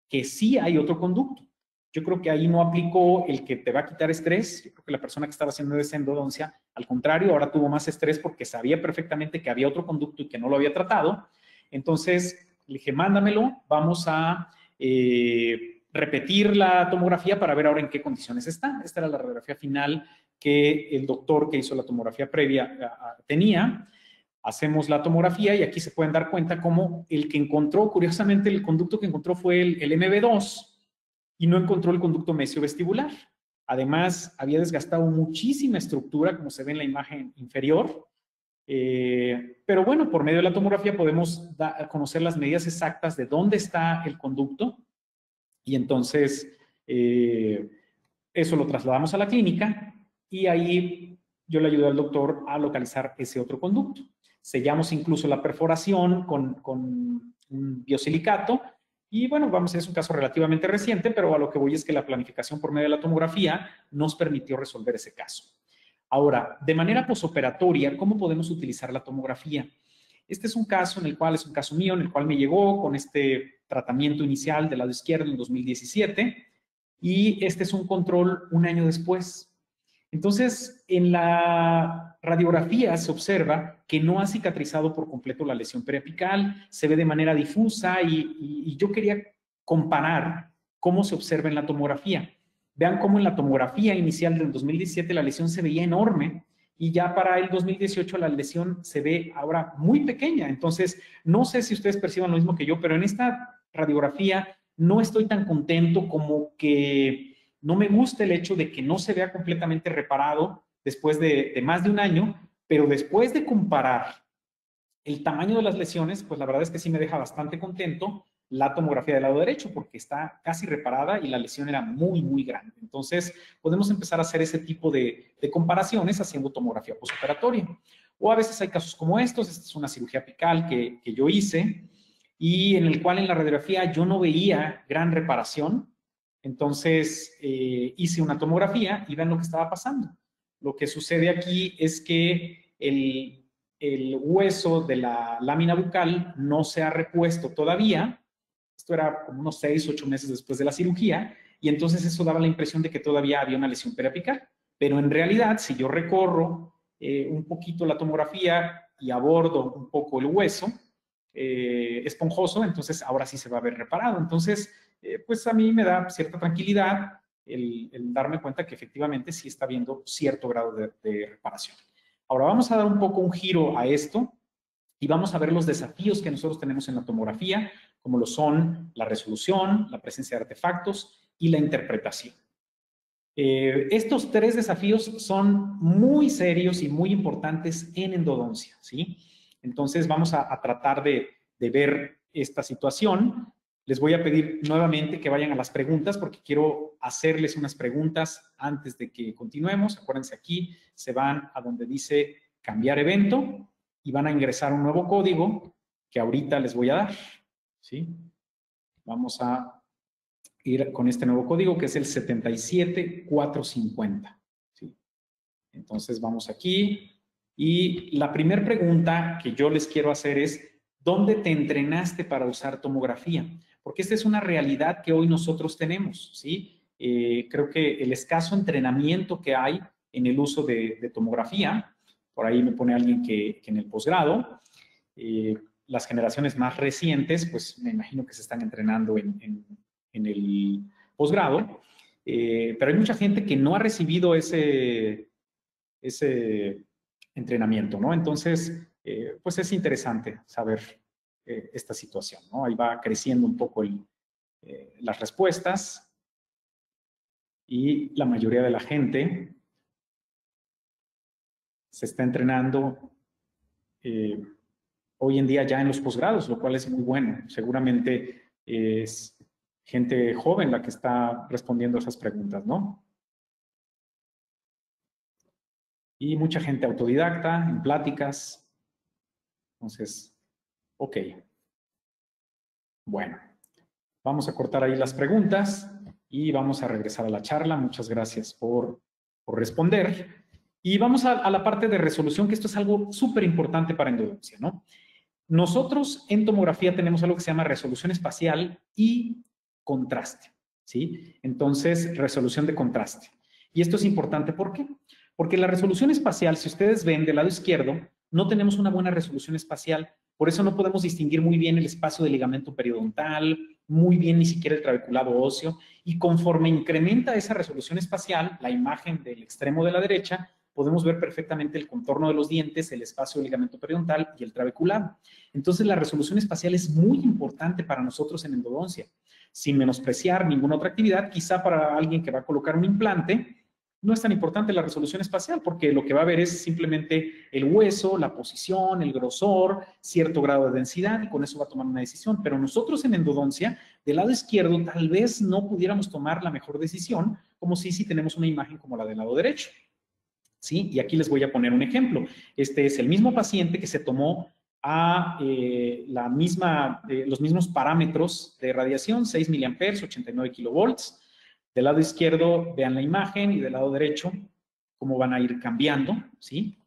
que sí hay otro conducto. Yo creo que ahí no aplicó el que te va a quitar estrés. Yo creo que la persona que estaba haciendo esa endodoncia, al contrario, ahora tuvo más estrés porque sabía perfectamente que había otro conducto y que no lo había tratado. Entonces, le dije, mándamelo, vamos a eh, repetir la tomografía para ver ahora en qué condiciones está. Esta era la radiografía final que el doctor que hizo la tomografía previa tenía hacemos la tomografía y aquí se pueden dar cuenta cómo el que encontró, curiosamente, el conducto que encontró fue el, MB2 y no encontró el conducto mesio-vestibular. Además, había desgastado muchísima estructura, como se ve en la imagen inferior. Eh, pero bueno, por medio de la tomografía podemos conocer las medidas exactas de dónde está el conducto y entonces eh, eso lo trasladamos a la clínica y ahí yo le ayudé al doctor a localizar ese otro conducto. Sellamos incluso la perforación con, un biosilicato y bueno, vamos, es un caso relativamente reciente, pero a lo que voy es que la planificación por medio de la tomografía nos permitió resolver ese caso. Ahora, de manera posoperatoria, ¿cómo podemos utilizar la tomografía? Este es un caso en el cual, es un caso mío, en el cual me llegó con este tratamiento inicial del lado izquierdo en 2017 y este es un control un año después. Entonces, en la radiografía se observa que no ha cicatrizado por completo la lesión periapical, se ve de manera difusa y, yo quería comparar cómo se observa en la tomografía. Vean cómo en la tomografía inicial del 2017 la lesión se veía enorme y ya para el 2018 la lesión se ve ahora muy pequeña. Entonces, no sé si ustedes perciban lo mismo que yo, pero en esta radiografía no estoy tan contento como que no me gusta el hecho de que no se vea completamente reparado después de, más de un año, pero después de comparar el tamaño de las lesiones, pues la verdad es que sí me deja bastante contento la tomografía del lado derecho porque está casi reparada y la lesión era muy, muy grande. Entonces, podemos empezar a hacer ese tipo de, comparaciones haciendo tomografía postoperatoria. O a veces hay casos como estos, esta es una cirugía apical que, yo hice y en el cual en la radiografía yo no veía gran reparación, entonces eh, hice una tomografía y vean lo que estaba pasando. Lo que sucede aquí es que el, hueso de la lámina bucal no se ha repuesto todavía. Esto era como unos seis, ocho meses después de la cirugía y entonces eso daba la impresión de que todavía había una lesión periapical. Pero en realidad, si yo recorro eh, un poquito la tomografía y abordo un poco el hueso eh, esponjoso, entonces ahora sí se va a ver reparado. Entonces, eh, pues a mí me da cierta tranquilidad el, darme cuenta que efectivamente sí está habiendo cierto grado de, reparación. Ahora vamos a dar un poco un giro a esto y vamos a ver los desafíos que nosotros tenemos en la tomografía, como lo son la resolución, la presencia de artefactos y la interpretación. Eh, estos tres desafíos son muy serios y muy importantes en endodoncia, ¿sí? Entonces vamos a, tratar de, de, ver esta situación les voy a pedir nuevamente que vayan a las preguntas porque quiero hacerles unas preguntas antes de que continuemos. Acuérdense aquí, se van a donde dice cambiar evento y van a ingresar un nuevo código que ahorita les voy a dar. ¿Sí? Vamos a ir con este nuevo código que es el 77450. ¿sí? Entonces vamos aquí y la primera pregunta que yo les quiero hacer es, ¿dónde te entrenaste para usar tomografía? porque esta es una realidad que hoy nosotros tenemos, ¿sí? Eh, creo que el escaso entrenamiento que hay en el uso de, tomografía, por ahí me pone alguien que, en el posgrado, eh, las generaciones más recientes, pues me imagino que se están entrenando en, el posgrado, eh, pero hay mucha gente que no ha recibido ese, ese entrenamiento, ¿no? Entonces, pues es interesante saber esta situación, ¿no? Ahí va creciendo un poco las respuestas y la mayoría de la gente se está entrenando eh, hoy en día ya en los posgrados, lo cual es muy bueno. Seguramente es gente joven la que está respondiendo esas preguntas, ¿no? Y mucha gente autodidacta, en pláticas. Entonces, ok. Bueno, vamos a cortar ahí las preguntas y vamos a regresar a la charla. Muchas gracias por, responder. Y vamos a, la parte de resolución, que esto es algo súper importante para endodoncia, ¿no? Nosotros en tomografía tenemos algo que se llama resolución espacial y contraste, ¿sí? Entonces, resolución de contraste. Y esto es importante, ¿por qué? Porque la resolución espacial, si ustedes ven del lado izquierdo, no tenemos una buena resolución espacial, por eso no podemos distinguir muy bien el espacio del ligamento periodontal, muy bien ni siquiera el trabeculado óseo, y conforme incrementa esa resolución espacial, la imagen del extremo de la derecha, podemos ver perfectamente el contorno de los dientes, el espacio del ligamento periodontal y el trabeculado. Entonces, la resolución espacial es muy importante para nosotros en endodoncia. Sin menospreciar ninguna otra actividad, quizá para alguien que va a colocar un implante, no es tan importante la resolución espacial porque lo que va a ver es simplemente el hueso, la posición, el grosor, cierto grado de densidad y con eso va a tomar una decisión. Pero nosotros en endodoncia, del lado izquierdo, tal vez no pudiéramos tomar la mejor decisión como si si tenemos una imagen como la del lado derecho. ¿Sí? Y aquí les voy a poner un ejemplo. Este es el mismo paciente que se tomó a eh, la misma, eh, los mismos parámetros de radiación, 6 miliamperes, 89 kilovolts, del lado izquierdo vean la imagen y del lado derecho cómo van a ir cambiando, ¿sí?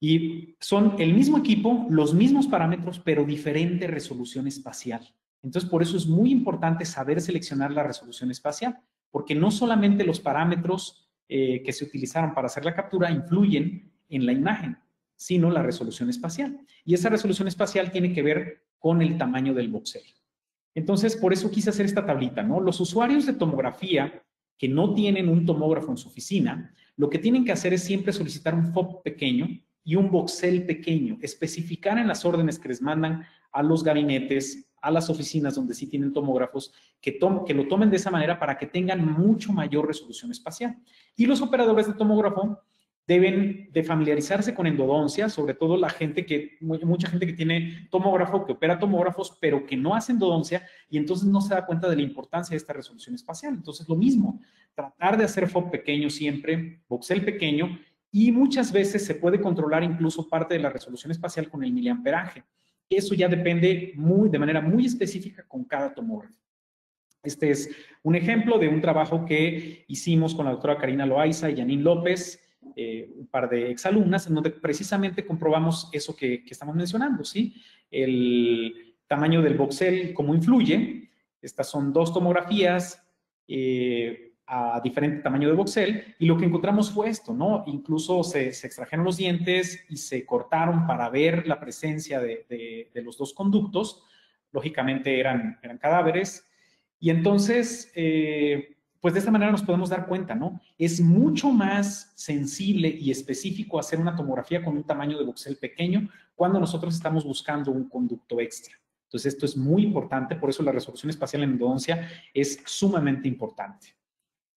Y son el mismo equipo, los mismos parámetros, pero diferente resolución espacial. Entonces, por eso es muy importante saber seleccionar la resolución espacial, porque no solamente los parámetros eh, que se utilizaron para hacer la captura influyen en la imagen, sino la resolución espacial. Y esa resolución espacial tiene que ver con el tamaño del voxel. Entonces, por eso quise hacer esta tablita, ¿no? Los usuarios de tomografía que no tienen un tomógrafo en su oficina, lo que tienen que hacer es siempre solicitar un FOB pequeño y un voxel pequeño, especificar en las órdenes que les mandan a los gabinetes, a las oficinas donde sí tienen tomógrafos, que, que lo tomen de esa manera para que tengan mucho mayor resolución espacial. Y los operadores de tomógrafo deben de familiarizarse con endodoncia, sobre todo la gente que, mucha gente que tiene tomógrafo, que opera tomógrafos, pero que no hace endodoncia y entonces no se da cuenta de la importancia de esta resolución espacial. Entonces, lo mismo, tratar de hacer FOB pequeño siempre, voxel pequeño, y muchas veces se puede controlar incluso parte de la resolución espacial con el miliamperaje. Eso ya depende muy, de manera muy específica con cada tomógrafo. Este es un ejemplo de un trabajo que hicimos con la doctora Karina Loaiza y Janine López, eh, un par de exalumnas, en donde precisamente comprobamos eso que, estamos mencionando, ¿sí? El tamaño del voxel, cómo influye. Estas son dos tomografías eh, a diferente tamaño de voxel y lo que encontramos fue esto, ¿no? Incluso se, extrajeron los dientes y se cortaron para ver la presencia de, los dos conductos. Lógicamente eran, eran cadáveres. Y entonces, eh, pues de esta manera nos podemos dar cuenta, ¿no? Es mucho más sensible y específico hacer una tomografía con un tamaño de voxel pequeño cuando nosotros estamos buscando un conducto extra. Entonces, esto es muy importante, por eso la resolución espacial en endodoncia es sumamente importante.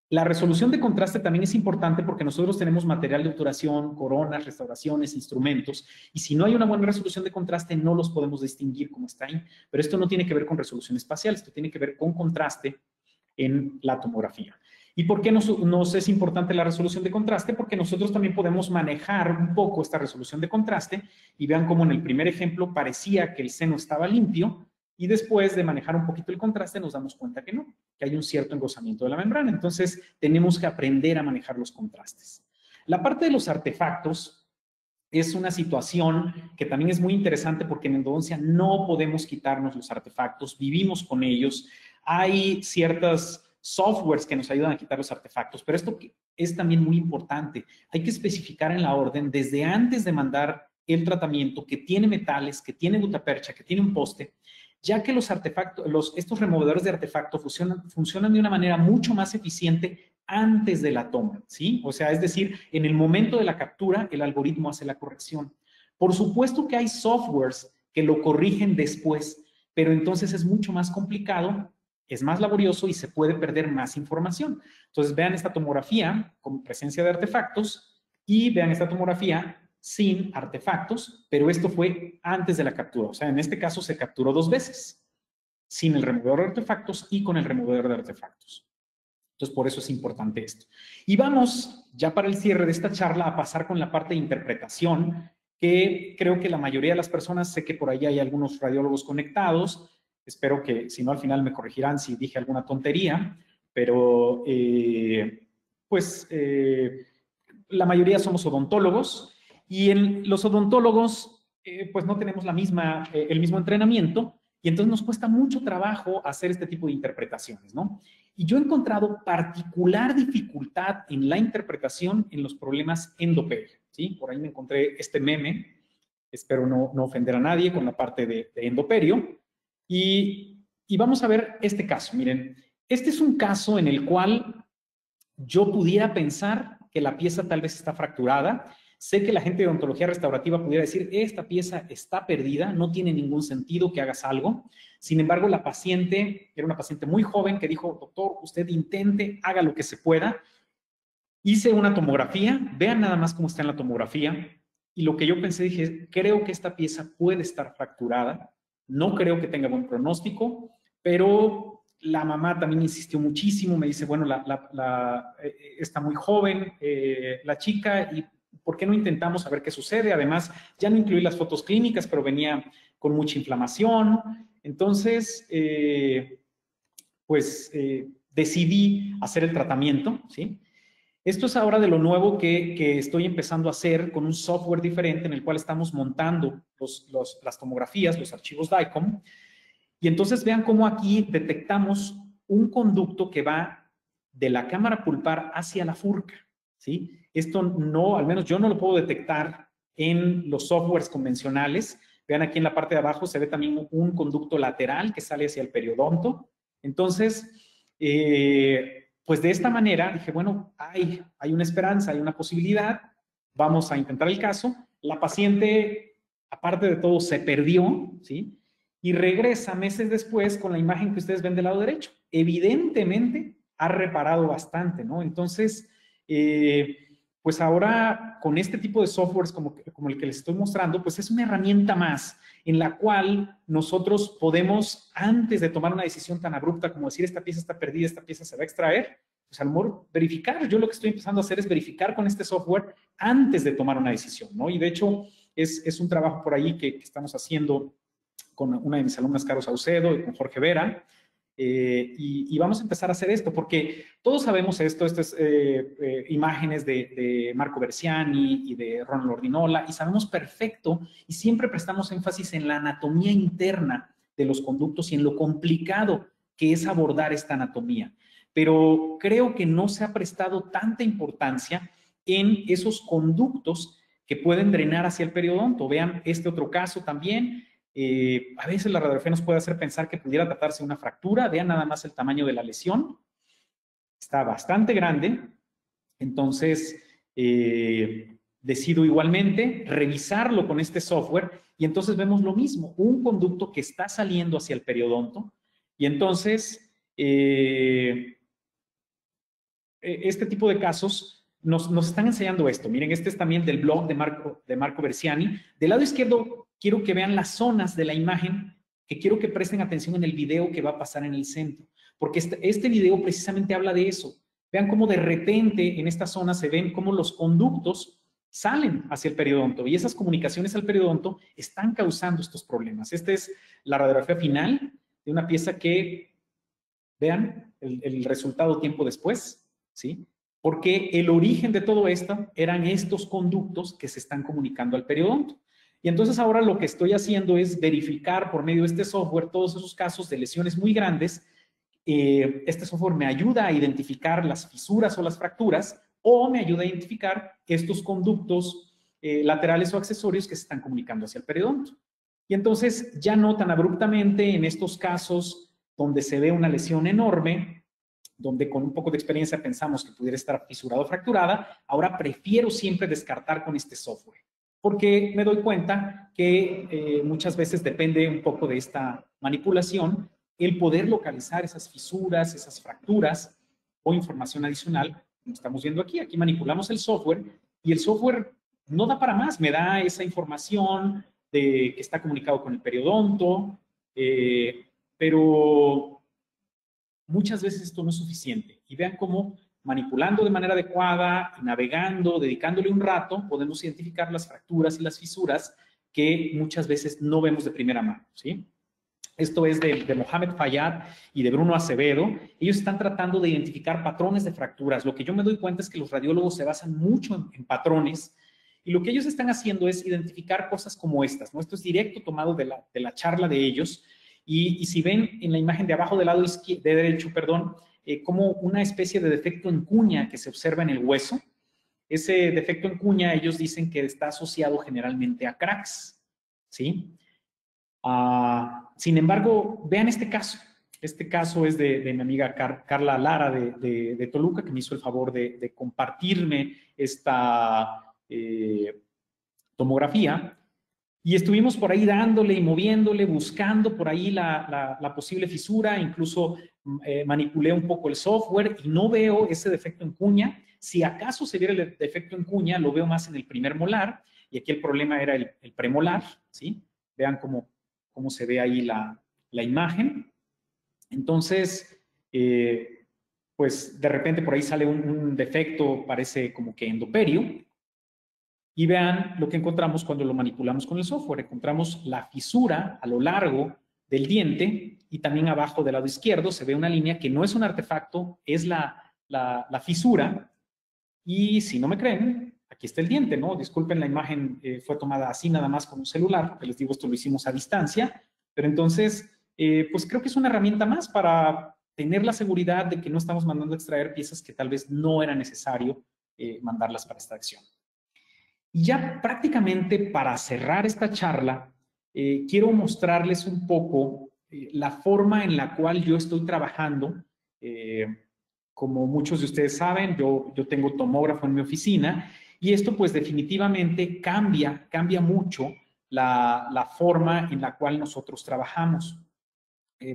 La resolución de contraste también es importante porque nosotros tenemos material de obturación, coronas, restauraciones, instrumentos, y si no hay una buena resolución de contraste, no los podemos distinguir como está ahí. Pero esto no tiene que ver con resolución espacial, esto tiene que ver con contraste en la tomografía. ¿Y por qué nos, es importante la resolución de contraste? Porque nosotros también podemos manejar un poco esta resolución de contraste y vean cómo en el primer ejemplo parecía que el seno estaba limpio y después de manejar un poquito el contraste nos damos cuenta que no, que hay un cierto engrosamiento de la membrana. Entonces tenemos que aprender a manejar los contrastes. La parte de los artefactos es una situación que también es muy interesante porque en endodoncia no podemos quitarnos los artefactos, vivimos con ellos. Hay ciertas softwares que nos ayudan a quitar los artefactos, pero esto es también muy importante. Hay que especificar en la orden desde antes de mandar el tratamiento que tiene metales, que tiene gutapercha, que tiene un poste, ya que los artefactos, los, estos removedores de artefacto funcionan, funcionan de una manera mucho más eficiente antes de la toma, ¿sí? O sea, es decir, en el momento de la captura, el algoritmo hace la corrección. Por supuesto que hay softwares que lo corrigen después, pero entonces es mucho más complicado, es más laborioso y se puede perder más información. Entonces, vean esta tomografía con presencia de artefactos y vean esta tomografía sin artefactos, pero esto fue antes de la captura. O sea, en este caso se capturó dos veces, sin el removedor de artefactos y con el removedor de artefactos. Entonces, por eso es importante esto. Y vamos, ya para el cierre de esta charla, a pasar con la parte de interpretación, que creo que la mayoría de las personas, sé que por ahí hay algunos radiólogos conectados, espero que, si no, al final me corregirán si dije alguna tontería, pero eh, pues eh, la mayoría somos odontólogos y en los odontólogos eh, pues no tenemos la misma, el mismo entrenamiento y entonces nos cuesta mucho trabajo hacer este tipo de interpretaciones, ¿no? Y yo he encontrado particular dificultad en la interpretación en los problemas endoperio, ¿sí? Por ahí me encontré este meme, espero no, no ofender a nadie con la parte de, endoperio. Y, vamos a ver este caso. Miren, este es un caso en el cual yo pudiera pensar que la pieza tal vez está fracturada. Sé que la gente de odontología restaurativa pudiera decir, esta pieza está perdida, no tiene ningún sentido que hagas algo. Sin embargo, la paciente era una paciente muy joven que dijo, doctor, usted intente, haga lo que se pueda. Hice una tomografía, vean nada más cómo está en la tomografía. Y lo que yo pensé, dije, creo que esta pieza puede estar fracturada. No creo que tenga buen pronóstico, pero la mamá también insistió muchísimo. Me dice, bueno, la, eh, está muy joven eh, la chica y ¿por qué no intentamos saber qué sucede? Además, ya no incluí las fotos clínicas, pero venía con mucha inflamación. Entonces, eh, pues eh, decidí hacer el tratamiento, ¿sí? Esto es ahora de lo nuevo que, estoy empezando a hacer con un software diferente en el cual estamos montando las tomografías, los archivos DICOM. Y entonces vean cómo aquí detectamos un conducto que va de la cámara pulpar hacia la furca, ¿sí? Esto no, al menos yo no lo puedo detectar en los softwares convencionales, Vean aquí en la parte de abajo se ve también un conducto lateral que sale hacia el periodonto. Entonces, eh, pues de esta manera dije, bueno, hay, hay una esperanza, hay una posibilidad, vamos a intentar el caso. La paciente, aparte de todo, se perdió, ¿sí? Y regresa meses después con la imagen que ustedes ven del lado derecho. Evidentemente ha reparado bastante, ¿no? Entonces, eh, pues ahora con este tipo de softwares como, el que les estoy mostrando, pues es una herramienta más en la cual nosotros podemos, antes de tomar una decisión tan abrupta como decir esta pieza está perdida, esta pieza se va a extraer, pues a lo mejor verificar. Yo lo que estoy empezando a hacer es verificar con este software antes de tomar una decisión, ¿no? Y de hecho es, un trabajo por ahí que, que, estamos haciendo con una de mis alumnas, Carlos Saucedo, y con Jorge Vera, eh, y, vamos a empezar a hacer esto, porque todos sabemos esto, estas eh, eh, imágenes de, Marco Berciani y de Ronald Ordinola, y sabemos perfecto y siempre prestamos énfasis en la anatomía interna de los conductos y en lo complicado que es abordar esta anatomía. Pero creo que no se ha prestado tanta importancia en esos conductos que pueden drenar hacia el periodonto. Vean este otro caso también, eh, a veces la radiografía nos puede hacer pensar que pudiera tratarse de una fractura. Vean nada más el tamaño de la lesión. Está bastante grande. Entonces, eh, decido igualmente revisarlo con este software y entonces vemos lo mismo, un conducto que está saliendo hacia el periodonto y entonces eh, e, este tipo de casos nos, están enseñando esto. Miren, este es también del blog de Marco, de Marco Berciani. Del lado izquierdo quiero que vean las zonas de la imagen, que quiero que presten atención en el video que va a pasar en el centro, porque este, este video precisamente habla de eso. Vean cómo de repente en esta zona se ven cómo los conductos salen hacia el periodonto y esas comunicaciones al periodonto están causando estos problemas. Esta es la radiografía final de una pieza que, vean el, el resultado tiempo después, ¿sí? porque el origen de todo esto eran estos conductos que se están comunicando al periodonto. Y entonces ahora lo que estoy haciendo es verificar por medio de este software todos esos casos de lesiones muy grandes. Eh, este software me ayuda a identificar las fisuras o las fracturas o me ayuda a identificar estos conductos eh, laterales o accesorios que se están comunicando hacia el periodonto. Y entonces ya no tan abruptamente en estos casos donde se ve una lesión enorme, donde con un poco de experiencia pensamos que pudiera estar fisurado o fracturada, ahora prefiero siempre descartar con este software, porque me doy cuenta que eh, muchas veces depende un poco de esta manipulación el poder localizar esas fisuras, esas fracturas o información adicional, como estamos viendo aquí. Aquí manipulamos el software y el software no da para más, me da esa información de que está comunicado con el periodonto, eh, pero muchas veces esto no es suficiente. Y vean cómo manipulando de manera adecuada, navegando, dedicándole un rato, podemos identificar las fracturas y las fisuras que muchas veces no vemos de primera mano, ¿sí? Esto es de, Mohamed Fayad y de Bruno Acevedo. Ellos están tratando de identificar patrones de fracturas. Lo que yo me doy cuenta es que los radiólogos se basan mucho en, patrones y lo que ellos están haciendo es identificar cosas como estas. ¿no? Esto es directo tomado de la, de la charla de ellos y, si ven en la imagen de abajo del lado de derecho, perdón, eh, como una especie de defecto en cuña que se observa en el hueso, ese defecto en cuña ellos dicen que está asociado generalmente a cracks, ¿sí? Ah, sin embargo, vean este caso. Este caso es de, mi amiga Carla Lara de, Toluca, que me hizo el favor de, compartirme esta eh, tomografía. Y estuvimos por ahí dándole y moviéndole, buscando por ahí la, posible fisura, incluso mm, eh, manipulé un poco el software y no veo ese defecto en cuña. Si acaso se viera el defecto en cuña, lo veo más en el primer molar, y aquí el problema era el, premolar, ¿sí? Vean cómo, cómo se ve ahí la, imagen. Entonces, eh, pues de repente por ahí sale un, un defecto, parece como que endoperio, y vean lo que encontramos cuando lo manipulamos con el software. Encontramos la fisura a lo largo del diente y también abajo del lado izquierdo se ve una línea que no es un artefacto, es la, fisura. Y si no me creen, aquí está el diente, ¿no? Disculpen, la imagen eh, fue tomada así nada más con un celular, porque les digo, esto lo hicimos a distancia. Pero entonces, eh, pues creo que es una herramienta más para tener la seguridad de que no estamos mandando a extraer piezas que tal vez no era necesario eh, mandarlas para esta acción. Y ya prácticamente para cerrar esta charla, eh, quiero mostrarles un poco eh, la forma en la cual yo estoy trabajando. Eh, como muchos de ustedes saben, yo, yo tengo tomógrafo en mi oficina y esto pues definitivamente cambia, cambia mucho la, la forma en la cual nosotros trabajamos.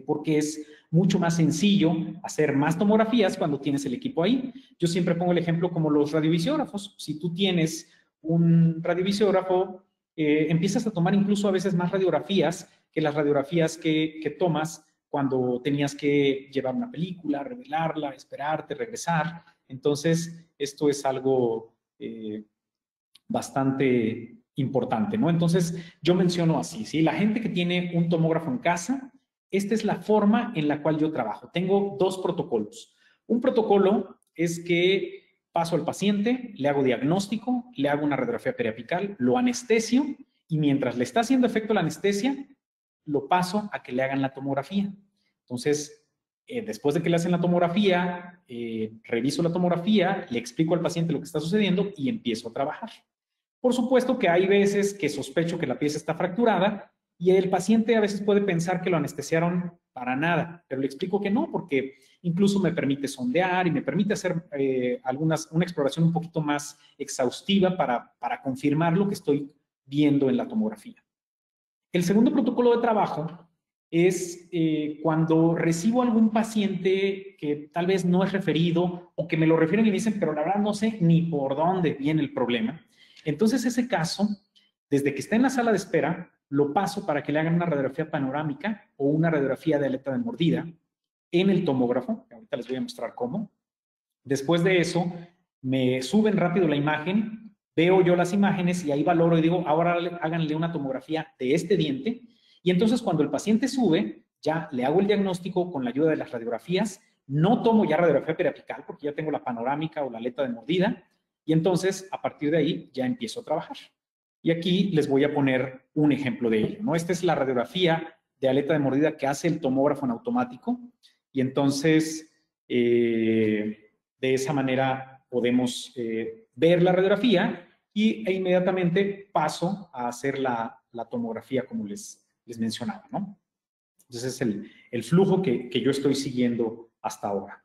porque es mucho más sencillo hacer más tomografías cuando tienes el equipo ahí. Yo siempre pongo el ejemplo como los radiovisiógrafos. Si tú tienes un radiovisiógrafo, eh, empiezas a tomar incluso a veces más radiografías que las radiografías que, tomas cuando tenías que llevar una película, revelarla, esperarte, regresar. Entonces, esto es algo eh, bastante importante, ¿no? Entonces, yo menciono así, ¿sí? La gente que tiene un tomógrafo en casa, esta es la forma en la cual yo trabajo. Tengo dos protocolos. Un protocolo es que paso al paciente, le hago diagnóstico, le hago una radiografía periapical, lo anestesio y mientras le está haciendo efecto la anestesia, lo paso a que le hagan la tomografía. Entonces, eh, después de que le hacen la tomografía, eh, reviso la tomografía, le explico al paciente lo que está sucediendo y empiezo a trabajar. Por supuesto que hay veces que sospecho que la pieza está fracturada y el paciente a veces puede pensar que lo anestesiaron para nada, pero le explico que no, porque incluso me permite sondear y me permite hacer eh, algunas, una exploración un poquito más exhaustiva para, para confirmar lo que estoy viendo en la tomografía. El segundo protocolo de trabajo es eh, cuando recibo algún paciente que tal vez no es referido o que me lo refieren y me dicen, pero la verdad no sé ni por dónde viene el problema. Entonces, ese caso, desde que está en la sala de espera, lo paso para que le hagan una radiografía panorámica o una radiografía de aleta de mordida en el tomógrafo, ahorita les voy a mostrar cómo. Después de eso, me suben rápido la imagen, veo yo las imágenes y ahí valoro y digo, ahora háganle una tomografía de este diente. Y entonces cuando el paciente sube, ya le hago el diagnóstico con la ayuda de las radiografías, no tomo ya radiografía periapical porque ya tengo la panorámica o la aleta de mordida y entonces a partir de ahí ya empiezo a trabajar. Y aquí les voy a poner un ejemplo de ello. ¿no? Esta es la radiografía de aleta de mordida que hace el tomógrafo en automático y entonces eh, de esa manera podemos eh, ver la radiografía y, e inmediatamente paso a hacer la, tomografía como les, les mencionaba. ¿no? Entonces es el, el flujo que, que yo estoy siguiendo hasta ahora.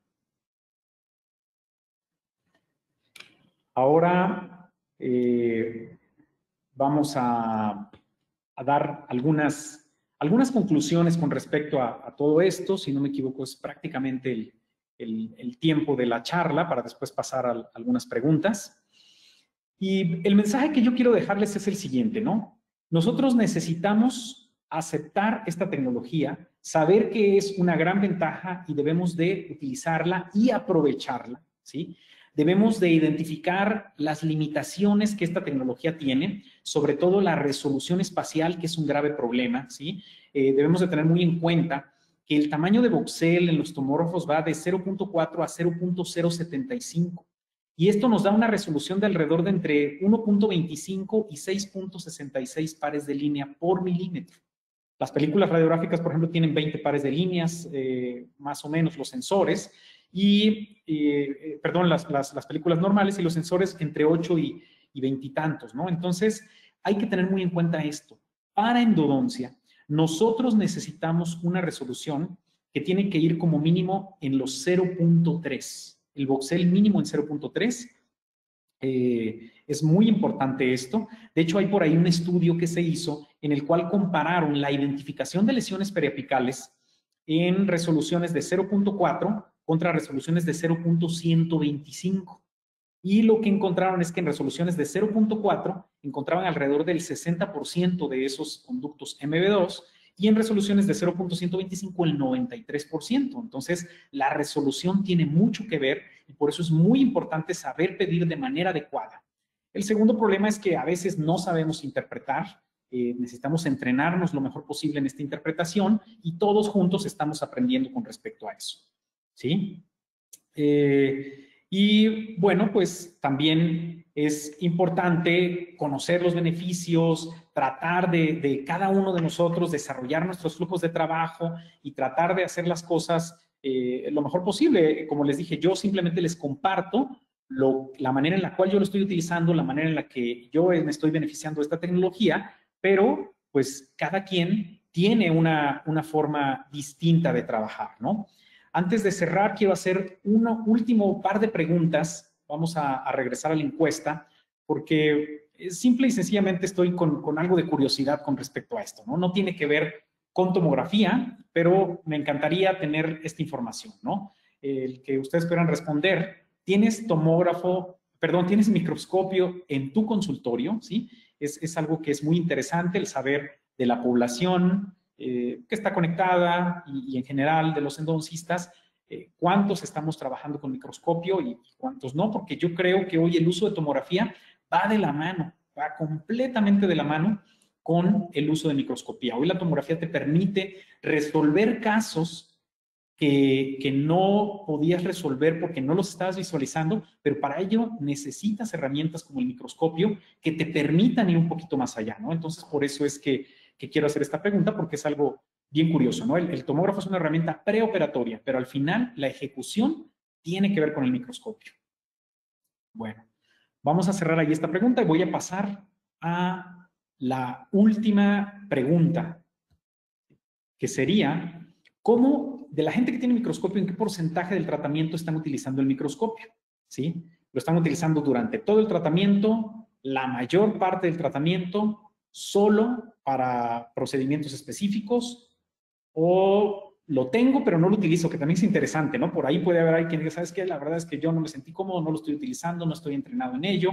Ahora eh, vamos a, dar algunas, algunas conclusiones con respecto a, todo esto. Si no me equivoco, es prácticamente el, tiempo de la charla para después pasar a, algunas preguntas. Y el mensaje que yo quiero dejarles es el siguiente, ¿no? Nosotros necesitamos aceptar esta tecnología, saber que es una gran ventaja y debemos de utilizarla y aprovecharla, ¿sí? Debemos de identificar las limitaciones que esta tecnología tiene, sobre todo la resolución espacial, que es un grave problema, ¿sí? Eh, debemos de tener muy en cuenta que el tamaño de voxel en los tomógrafos va de 0.4 a 0.075. Y esto nos da una resolución de alrededor de entre 1.25 y 6.66 pares de línea por milímetro. Las películas radiográficas, por ejemplo, tienen 20 pares de líneas, eh, más o menos los sensores, y, eh, perdón, las, películas normales y los sensores entre 8 y, y 20 y tantos, ¿no? Entonces, hay que tener muy en cuenta esto. Para endodoncia, nosotros necesitamos una resolución que tiene que ir como mínimo en los 0.3. El voxel mínimo en 0.3 eh, es muy importante esto. De hecho, hay por ahí un estudio que se hizo en el cual compararon la identificación de lesiones periapicales en resoluciones de 0.4 contra resoluciones de 0.125. Y lo que encontraron es que en resoluciones de 0.4 encontraban alrededor del 60% de esos conductos MB2 y en resoluciones de 0.125 el 93%. Entonces, la resolución tiene mucho que ver y por eso es muy importante saber pedir de manera adecuada. El segundo problema es que a veces no sabemos interpretar, eh, necesitamos entrenarnos lo mejor posible en esta interpretación y todos juntos estamos aprendiendo con respecto a eso. ¿Sí? Eh, y bueno, pues también es importante conocer los beneficios, tratar de, cada uno de nosotros desarrollar nuestros flujos de trabajo y tratar de hacer las cosas eh, lo mejor posible. Como les dije, yo simplemente les comparto la manera en la cual yo lo estoy utilizando, la manera en la que yo me estoy beneficiando de esta tecnología, pero pues cada quien tiene una, una forma distinta de trabajar, ¿no? Antes de cerrar, quiero hacer un último par de preguntas. Vamos a, regresar a la encuesta porque simple y sencillamente estoy con, algo de curiosidad con respecto a esto. ¿no? tiene que ver con tomografía, pero me encantaría tener esta información. El que ustedes puedan responder, ¿tienes tomógrafo, perdón, tienes microscopio en tu consultorio? ¿sí? Es algo que es muy interesante el saber de la población, eh, que está conectada y, en general de los endodoncistas, eh, cuántos estamos trabajando con microscopio y, cuántos no, porque yo creo que hoy el uso de tomografía va de la mano, va completamente de la mano con el uso de microscopía. Hoy la tomografía te permite resolver casos que, que, no podías resolver porque no los estabas visualizando, pero para ello necesitas herramientas como el microscopio que te permitan ir un poquito más allá, ¿no? Entonces, por eso es que que quiero hacer esta pregunta porque es algo bien curioso, ¿no? El, tomógrafo es una herramienta preoperatoria, pero al final la ejecución tiene que ver con el microscopio. Bueno, vamos a cerrar ahí esta pregunta y voy a pasar a la última pregunta, que sería, ¿cómo de la gente que tiene microscopio, en qué porcentaje del tratamiento están utilizando el microscopio? ¿Sí? Lo están utilizando durante todo el tratamiento, la mayor parte del tratamiento, solo para procedimientos específicos o lo tengo pero no lo utilizo, que también es interesante, ¿no? Por ahí puede haber alguien que diga, ¿sabes qué? La verdad es que yo no me sentí cómodo, no lo estoy utilizando, no estoy entrenado en ello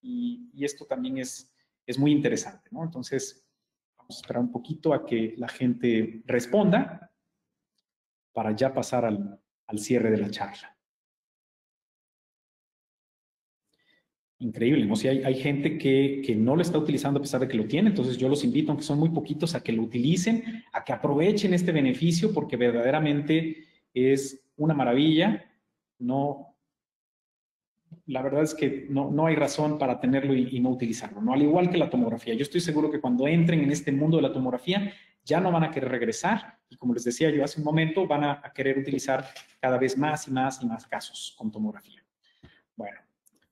y, esto también es, es muy interesante, ¿no? Entonces, vamos a esperar un poquito a que la gente responda para ya pasar al cierre de la charla. Increíble, ¿no? Si hay, gente que, no lo está utilizando a pesar de que lo tiene, entonces yo los invito, aunque son muy poquitos, a que lo utilicen, a que aprovechen este beneficio porque verdaderamente es una maravilla. No, la verdad es que no, no hay razón para tenerlo y, no utilizarlo, ¿no? Al igual que la tomografía. Yo estoy seguro que cuando entren en este mundo de la tomografía, ya no van a querer regresar y como les decía yo hace un momento, van a, querer utilizar cada vez más y más y más casos con tomografía. Bueno,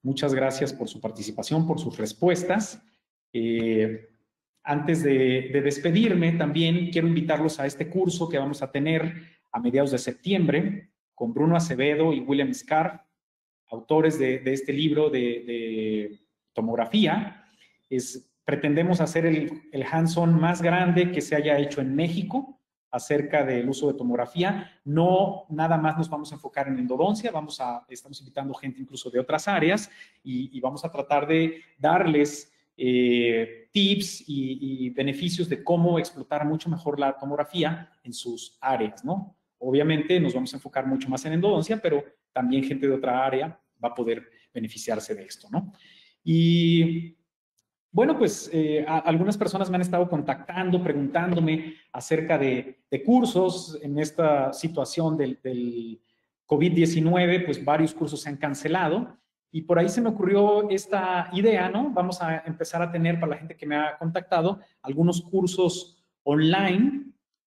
muchas gracias por su participación, por sus respuestas. Eh, antes de, de, despedirme, también quiero invitarlos a este curso que vamos a tener a mediados de septiembre con Bruno Acevedo y William Scarf autores de, este libro de, tomografía. Pretendemos hacer el, el hands-on más grande que se haya hecho en México acerca del uso de tomografía. No nada más nos vamos a enfocar en endodoncia, vamos a, estamos invitando gente incluso de otras áreas y, vamos a tratar de darles eh, tips y, y, beneficios de cómo explotar mucho mejor la tomografía en sus áreas, ¿no? Obviamente nos vamos a enfocar mucho más en endodoncia, pero también gente de otra área va a poder beneficiarse de esto, ¿no? Y bueno, pues eh, algunas personas me han estado contactando, preguntándome acerca de, cursos en esta situación del, del COVID-19, pues varios cursos se han cancelado y por ahí se me ocurrió esta idea, ¿no? Vamos a empezar a tener para la gente que me ha contactado algunos cursos online,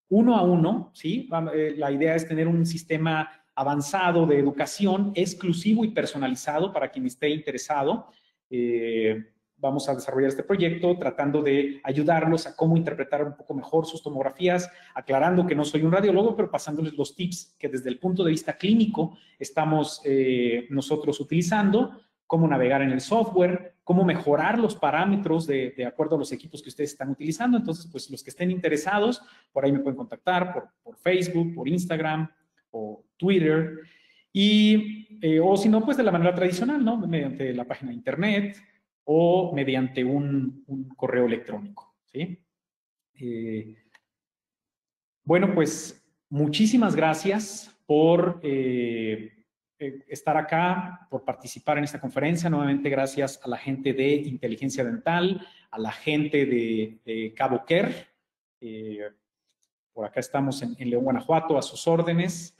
uno a uno, ¿sí? Eh, la idea es tener un sistema avanzado de educación exclusivo y personalizado para quien esté interesado. Eh, vamos a desarrollar este proyecto tratando de ayudarlos a cómo interpretar un poco mejor sus tomografías, aclarando que no soy un radiólogo, pero pasándoles los tips que desde el punto de vista clínico estamos eh, nosotros utilizando, cómo navegar en el software, cómo mejorar los parámetros de, acuerdo a los equipos que ustedes están utilizando. Entonces, pues los que estén interesados, por ahí me pueden contactar por, por Facebook, por Instagram, o Twitter, y, eh, o si no, pues de la manera tradicional, ¿no? Mediante la página de internet o mediante un, correo electrónico, ¿sí? Eh, bueno, pues muchísimas gracias por eh, estar acá, por participar en esta conferencia. Nuevamente, gracias a la gente de Inteligencia Dental, a la gente de, Cabo Care. Por acá estamos en, León, Guanajuato, a sus órdenes.